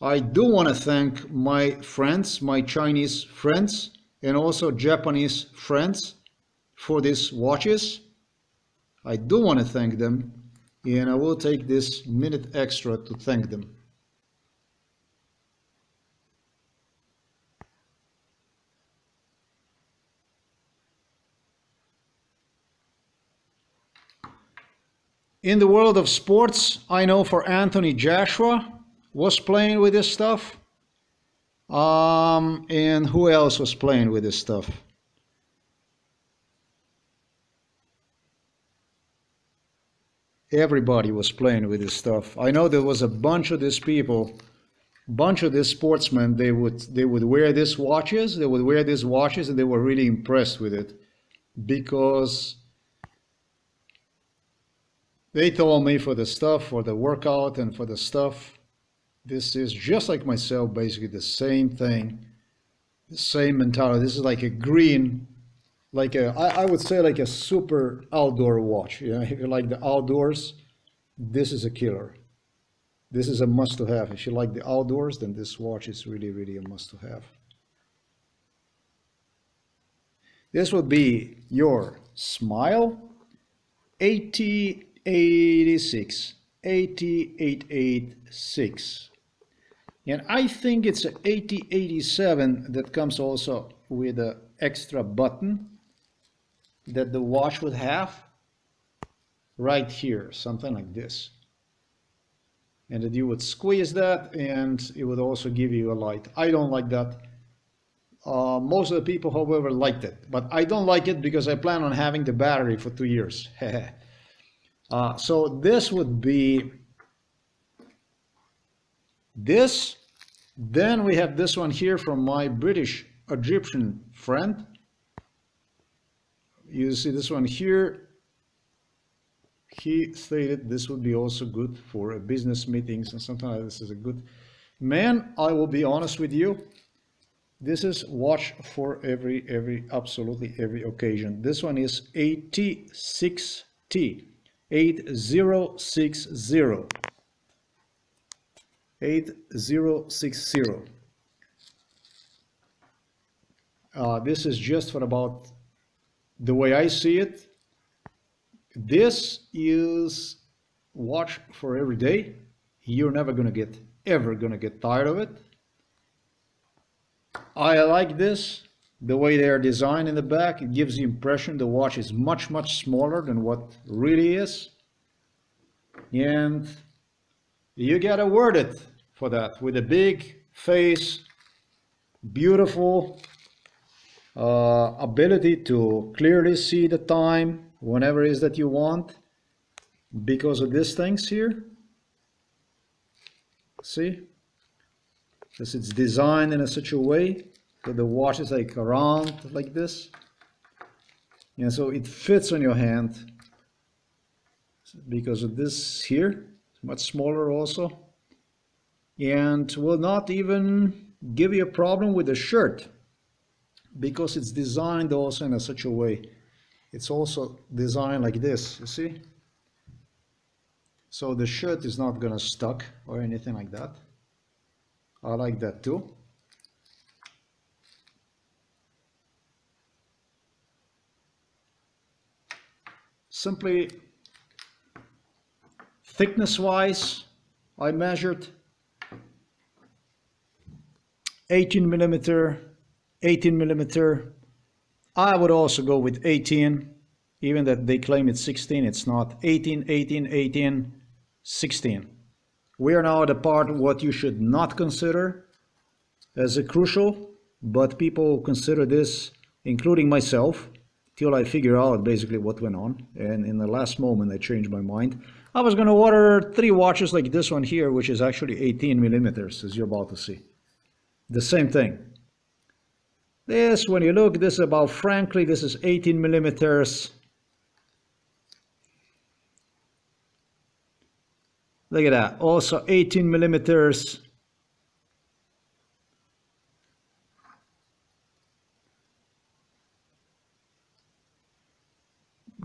I do want to thank my friends my Chinese friends and also Japanese friends for these watches. I do want to thank them and I will take this minute extra to thank them. In the world of sports, I know for Anthony Joshua was playing with this stuff. Um, and who else was playing with this stuff? Everybody was playing with this stuff. I know there was a bunch of these people, bunch of these sportsmen. They would they would wear these watches. They would wear these watches, and they were really impressed with it because they told me for the stuff, for the workout, and for the stuff this is just like myself, basically the same thing, the same mentality. This is like a green, like a, I, I would say like a super outdoor watch. You know, if you like the outdoors, this is a killer. This is a must to have. If you like the outdoors, then this watch is really, really a must to have. This would be your Smael 8086, 8886. And I think it's a 8087 that comes also with an extra button that the watch would have right here, something like this. And that you would squeeze that and it would also give you a light. I don't like that. Uh, most of the people, however, liked it. But I don't like it because I plan on having the battery for two years. uh, so this would be this then we have this one here from my British Egyptian friend. You see this one here. He stated this would be also good for a business meetings and like this is a good man. I will be honest with you. This is watch for every, every, absolutely every occasion. This one is 86T, 8060. 8060. Uh, this is just for about the way I see it. This is watch for every day. You're never gonna get ever gonna get tired of it. I like this the way they are designed in the back. It gives the impression the watch is much much smaller than what really is. And you gotta word it for that with a big face, beautiful uh, ability to clearly see the time whenever it is that you want because of these things here. See? Because it's designed in a such a way that the watch is like around like this. And so it fits on your hand because of this here much smaller also. And will not even give you a problem with the shirt because it's designed also in a such a way. It's also designed like this you see? So the shirt is not gonna stuck or anything like that. I like that too simply Thickness wise, I measured 18 millimeter, 18 millimeter. I would also go with 18, even that they claim it's 16, it's not. 18, 18, 18, 16. We are now at a part what you should not consider as a crucial, but people consider this, including myself, till I figure out basically what went on. And in the last moment, I changed my mind. I was going to order three watches like this one here, which is actually 18 millimeters, as you're about to see. The same thing. This, when you look, this is about, frankly, this is 18 millimeters. Look at that, also 18 millimeters.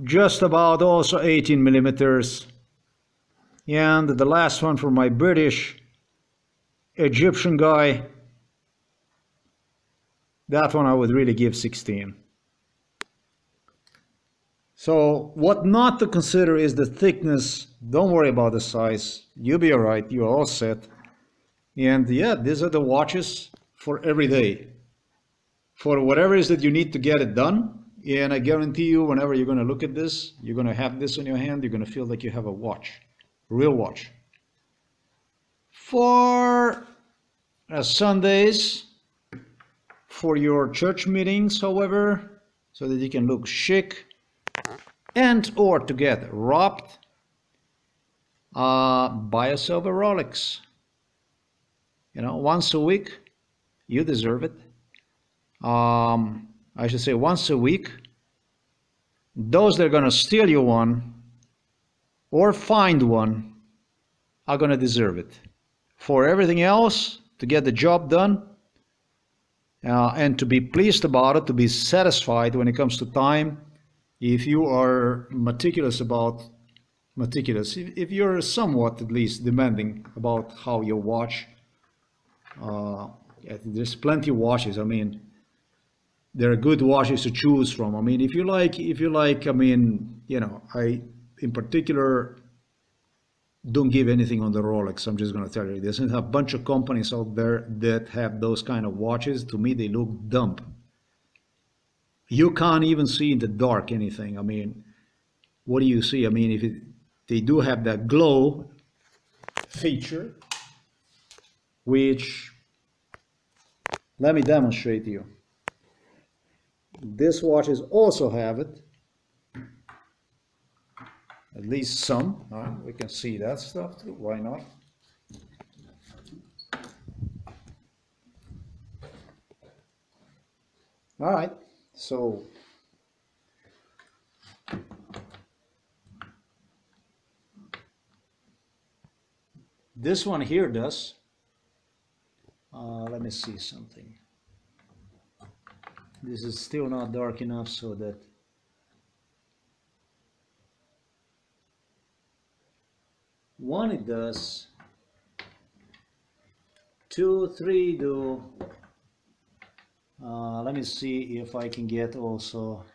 Just about also 18 millimeters. And the last one for my British Egyptian guy. That one I would really give 16. So what not to consider is the thickness. Don't worry about the size. You'll be all right. You're all set. And yeah, these are the watches for every day. For whatever it is that you need to get it done. And I guarantee you, whenever you're going to look at this, you're going to have this in your hand. You're going to feel like you have a watch, real watch. For uh, Sundays, for your church meetings, however, so that you can look chic and or to get robbed, uh, buy yourself a Rolex. You know, once a week, you deserve it. Um, I should say once a week. Those that are going to steal you one or find one are going to deserve it. For everything else, to get the job done uh, and to be pleased about it, to be satisfied when it comes to time, if you are meticulous about meticulous, if, if you're somewhat at least demanding about how you watch, uh, there's plenty of watches. I mean, there are good watches to choose from. I mean, if you like, if you like, I mean, you know, I in particular don't give anything on the Rolex. I'm just going to tell you, there's a bunch of companies out there that have those kind of watches. To me, they look dumb you can't even see in the dark anything. I mean, what do you see? I mean, if it, they do have that glow feature, which let me demonstrate to you. This watches also have it, at least some. We can see that stuff too. Why not? All right. So this one here does. Uh, let me see something. This is still not dark enough so that one it does, two, three do, uh, let me see if I can get also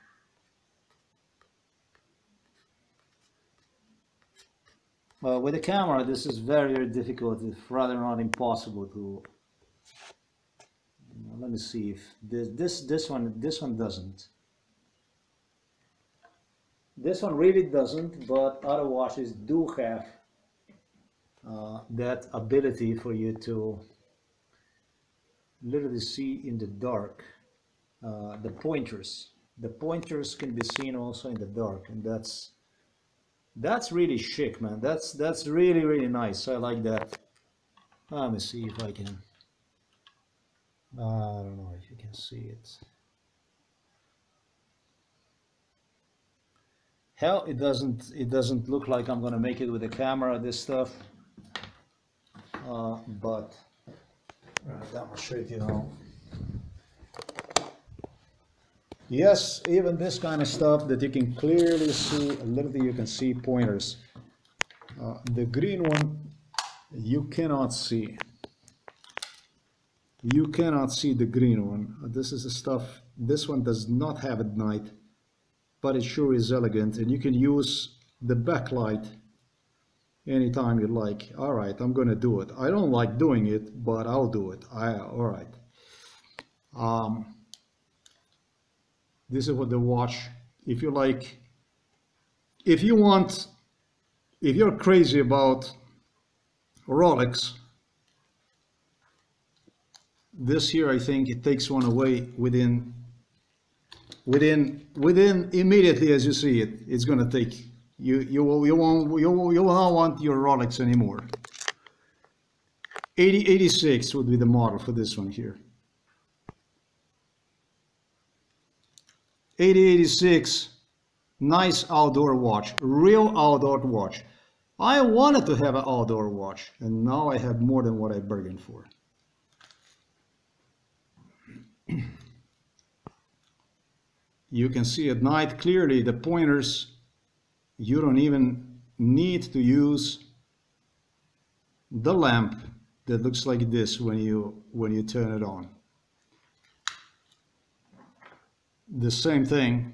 well with the camera this is very very difficult. It's rather not impossible to let me see if this this this one this one doesn't. This one really doesn't but other watches do have uh, that ability for you to literally see in the dark uh, the pointers. The pointers can be seen also in the dark and that's that's really chic man. That's that's really really nice. I like that. Let me see if I can uh, I don't know if you can see it hell it doesn't it doesn't look like I'm gonna make it with the camera this stuff uh, but demonstrate, you know. Yes, even this kind of stuff that you can clearly see, bit you can see pointers. Uh, the green one, you cannot see. You cannot see the green one. This is the stuff, this one does not have at night, but it sure is elegant. And you can use the backlight anytime you like. All right, I'm to do it. I don't like doing it, but I'll do it. I, all right. Um, this is what the watch, if you like, if you want, if you're crazy about Rolex, this here, I think it takes one away within, within, within immediately as you see it, it's going to take you you will you won't you will, you will not want your Rolex anymore. 8086 would be the model for this one here. 8086, nice outdoor watch, real outdoor watch. I wanted to have an outdoor watch, and now I have more than what I bargained for. You can see at night clearly the pointers you don't even need to use. The lamp that looks like this when you when you turn it on. The same thing.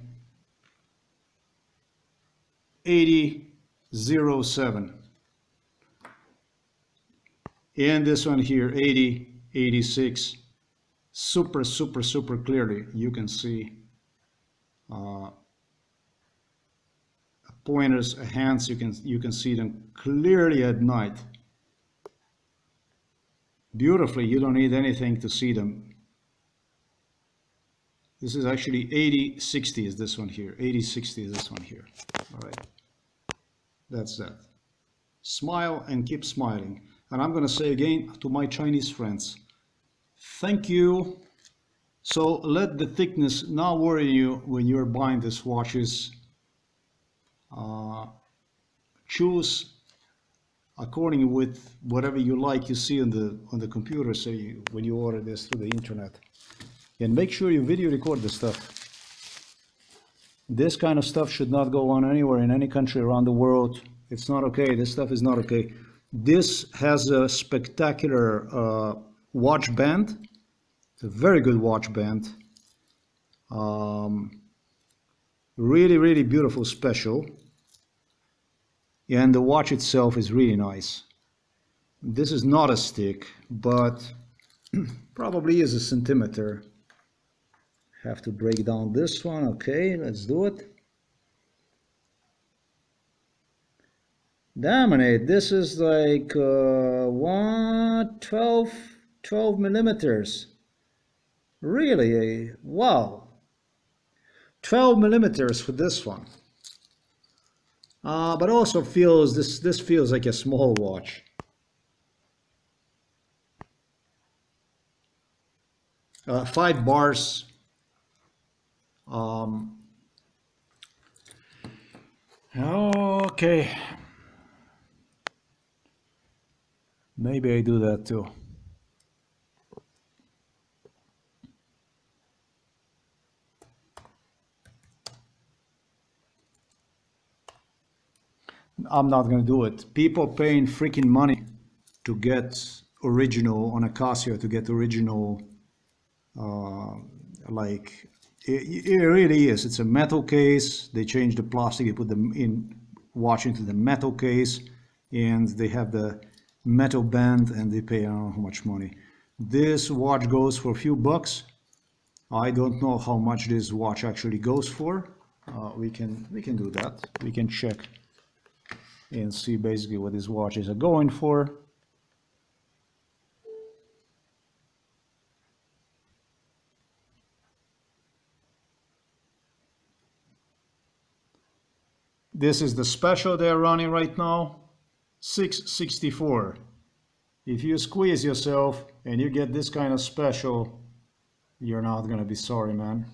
8007 and this one here 8086 super super super clearly you can see uh, pointers hands you can you can see them clearly at night. Beautifully you don't need anything to see them. This is actually 8060 is this one here 8060 is this one here. All right. That's that. Smile and keep smiling. And I'm gonna say again to my Chinese friends thank you. So let the thickness not worry you when you're buying these watches. Uh, choose according with whatever you like you see on the on the computer say when you order this through the internet. And make sure you video record the stuff. This kind of stuff should not go on anywhere in any country around the world. It's not okay. This stuff is not okay. This has a spectacular uh, watch band. It's a very good watch band. Um, really really beautiful special. And the watch itself is really nice. This is not a stick but probably is a centimeter. Have to break down this one. Okay let's do it. Dominate, this is like uh, one, 12, 12 millimeters. Really, wow. 12 millimeters for this one. Uh, but also feels this this feels like a small watch. Uh, five bars. Um, okay. Maybe I do that too. I'm not gonna do it. People paying freaking money to get original on a Casio to get original, uh, like it, it, really is. It's a metal case. They change the plastic. They put them in watch into the metal case, and they have the metal band, and they pay I don't know how much money. This watch goes for a few bucks. I don't know how much this watch actually goes for. Uh, we can we can do that. We can check and see basically what these watches are going for. This is the special they're running right now, 664. If you squeeze yourself and you get this kind of special, you're not gonna be sorry, man.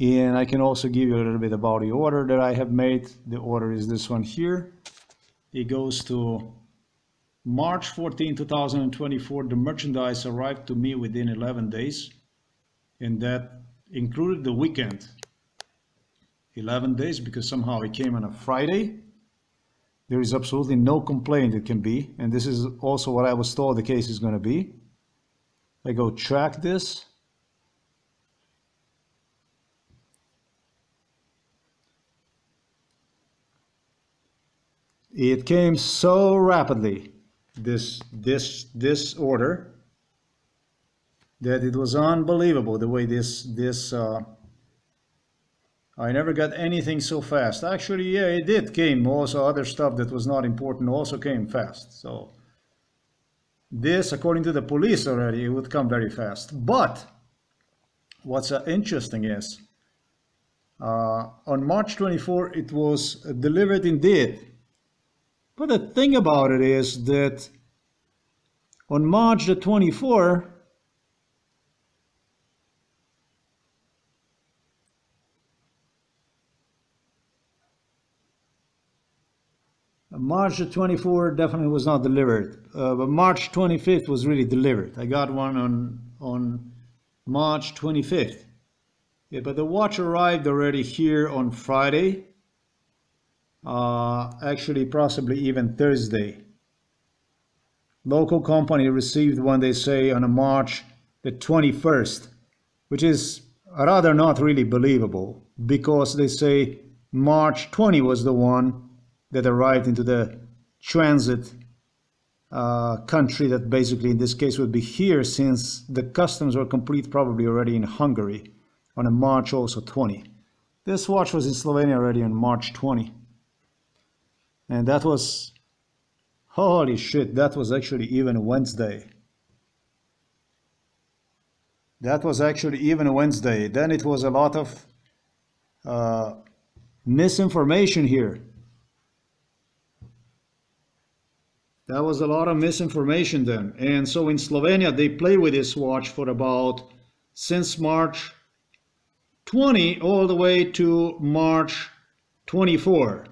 And I can also give you a little bit about the order that I have made. The order is this one here. It goes to March 14, 2024. The merchandise arrived to me within 11 days. And that included the weekend. 11 days because somehow it came on a Friday. There is absolutely no complaint it can be. And this is also what I was told the case is going to be. I go track this it came so rapidly this this this order that it was unbelievable the way this this uh, I never got anything so fast. Actually yeah it did came. Also other stuff that was not important also came fast. So this according to the police already it would come very fast. But what's uh, interesting is uh, on March 24 it was delivered indeed but the thing about it is that on March the 24th, March the 24th definitely was not delivered, uh, but March 25th was really delivered. I got one on on March 25th. Yeah, but the watch arrived already here on Friday, uh, actually possibly even Thursday. Local company received one, they say, on March the 21st. which is rather not really believable because they say March 20 was the one that arrived into the transit uh, country that basically in this case would be here since the customs were complete probably already in Hungary on a March also 20. This watch was in Slovenia already on March 20. And that was, holy shit, that was actually even Wednesday. That was actually even Wednesday. Then it was a lot of uh, misinformation here. That was a lot of misinformation then. And so in Slovenia, they play with this watch for about since March 20 all the way to March 24.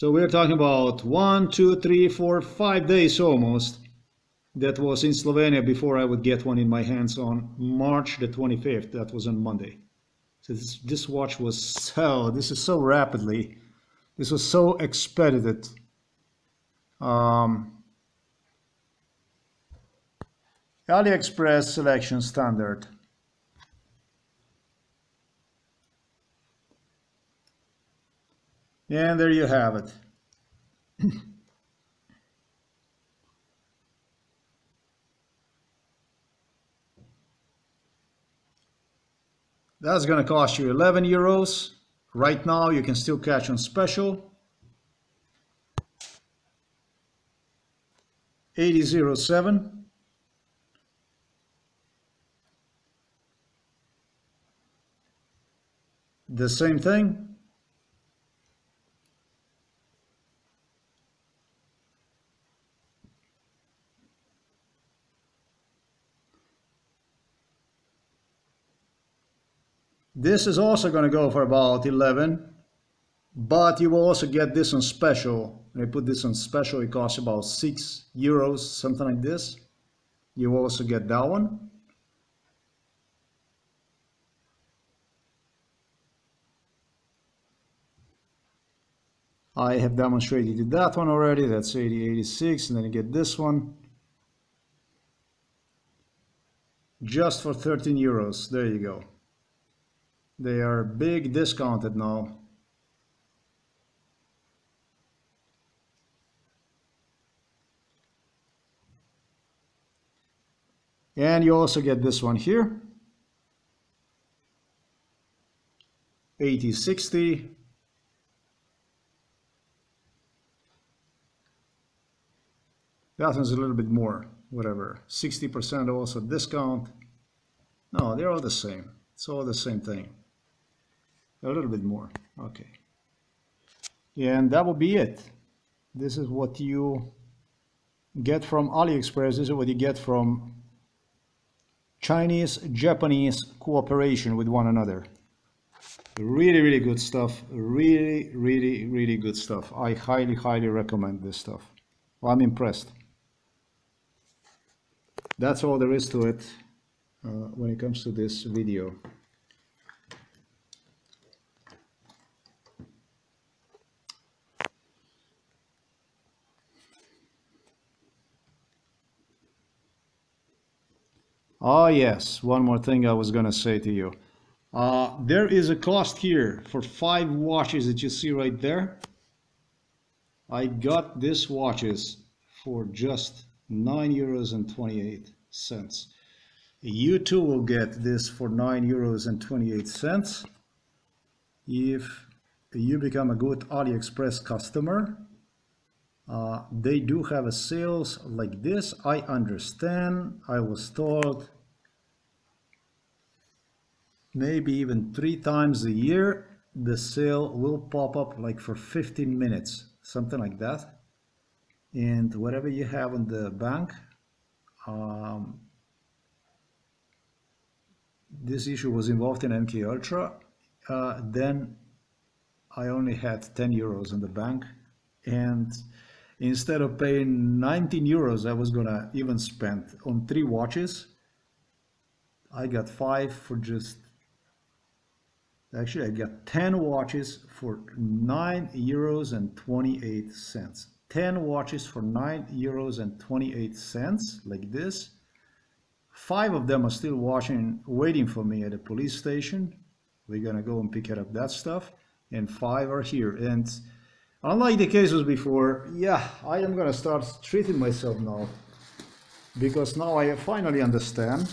So we're talking about one, two, three, four, five days almost. That was in Slovenia before I would get one in my hands on March the 25th. That was on Monday. So this, this watch was so, this is so rapidly, this was so expedited. Um, AliExpress selection standard. And there you have it. That's going to cost you 11 euros. Right now you can still catch on special. 8007. The same thing. This is also going to go for about 11, but you will also get this on special. When I put this on special, it costs about 6 euros, something like this. You will also get that one. I have demonstrated that one already, that's 8086, and then you get this one. Just for 13 euros, there you go. They are big discounted now. And you also get this one here. 8060. That one's a little bit more, whatever. 60% also discount. No, they're all the same. It's all the same thing a little bit more. Okay. And that will be it. This is what you get from AliExpress. This is what you get from Chinese Japanese cooperation with one another. Really really good stuff. Really really really good stuff. I highly highly recommend this stuff. I'm impressed. That's all there is to it uh, when it comes to this video Oh yes, one more thing I was gonna say to you. Uh, there is a cost here for five watches that you see right there. I got these watches for just 9 euros and 28 cents. You too will get this for 9 euros and 28 cents if you become a good AliExpress customer. Uh, they do have a sales like this. I understand. I was told maybe even three times a year the sale will pop up like for 15 minutes, something like that. And whatever you have in the bank, um, this issue was involved in MK Ultra, uh, then I only had 10 euros in the bank and instead of paying 19 euros I was gonna even spend on three watches I got five for just actually I got 10 watches for 9 euros and 28 cents 10 watches for 9 euros and 28 cents like this five of them are still watching, waiting for me at the police station. We're gonna go and pick up that stuff, and five are here. And unlike the cases before, yeah, I am gonna start treating myself now because now I finally understand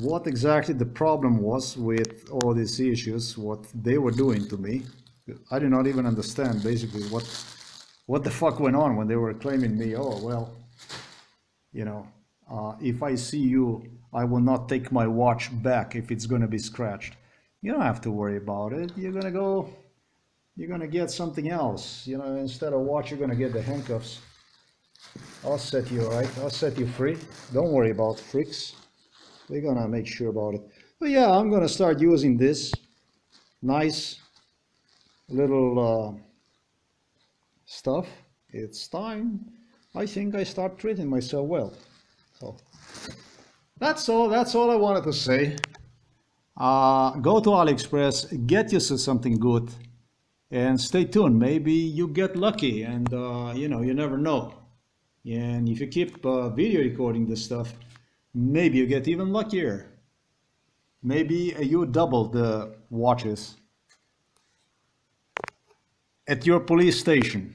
what exactly the problem was with all these issues, what they were doing to me. I did not even understand basically what what the fuck went on when they were claiming me. Oh well, you know, uh, if I see you, I will not take my watch back if it's gonna be scratched. You don't have to worry about it. You're gonna go, you're gonna get something else. You know, instead of watch, you're gonna get the handcuffs. I'll set you right. I'll set you free. Don't worry about freaks. We're gonna make sure about it. But yeah, I'm gonna start using this nice little uh, stuff. It's time. I think I start treating myself well. So that's all. That's all I wanted to say. Uh, go to AliExpress, get yourself something good, and stay tuned. Maybe you get lucky, and uh, you know you never know. And if you keep uh, video recording this stuff, maybe you get even luckier. Maybe you double the watches at your police station.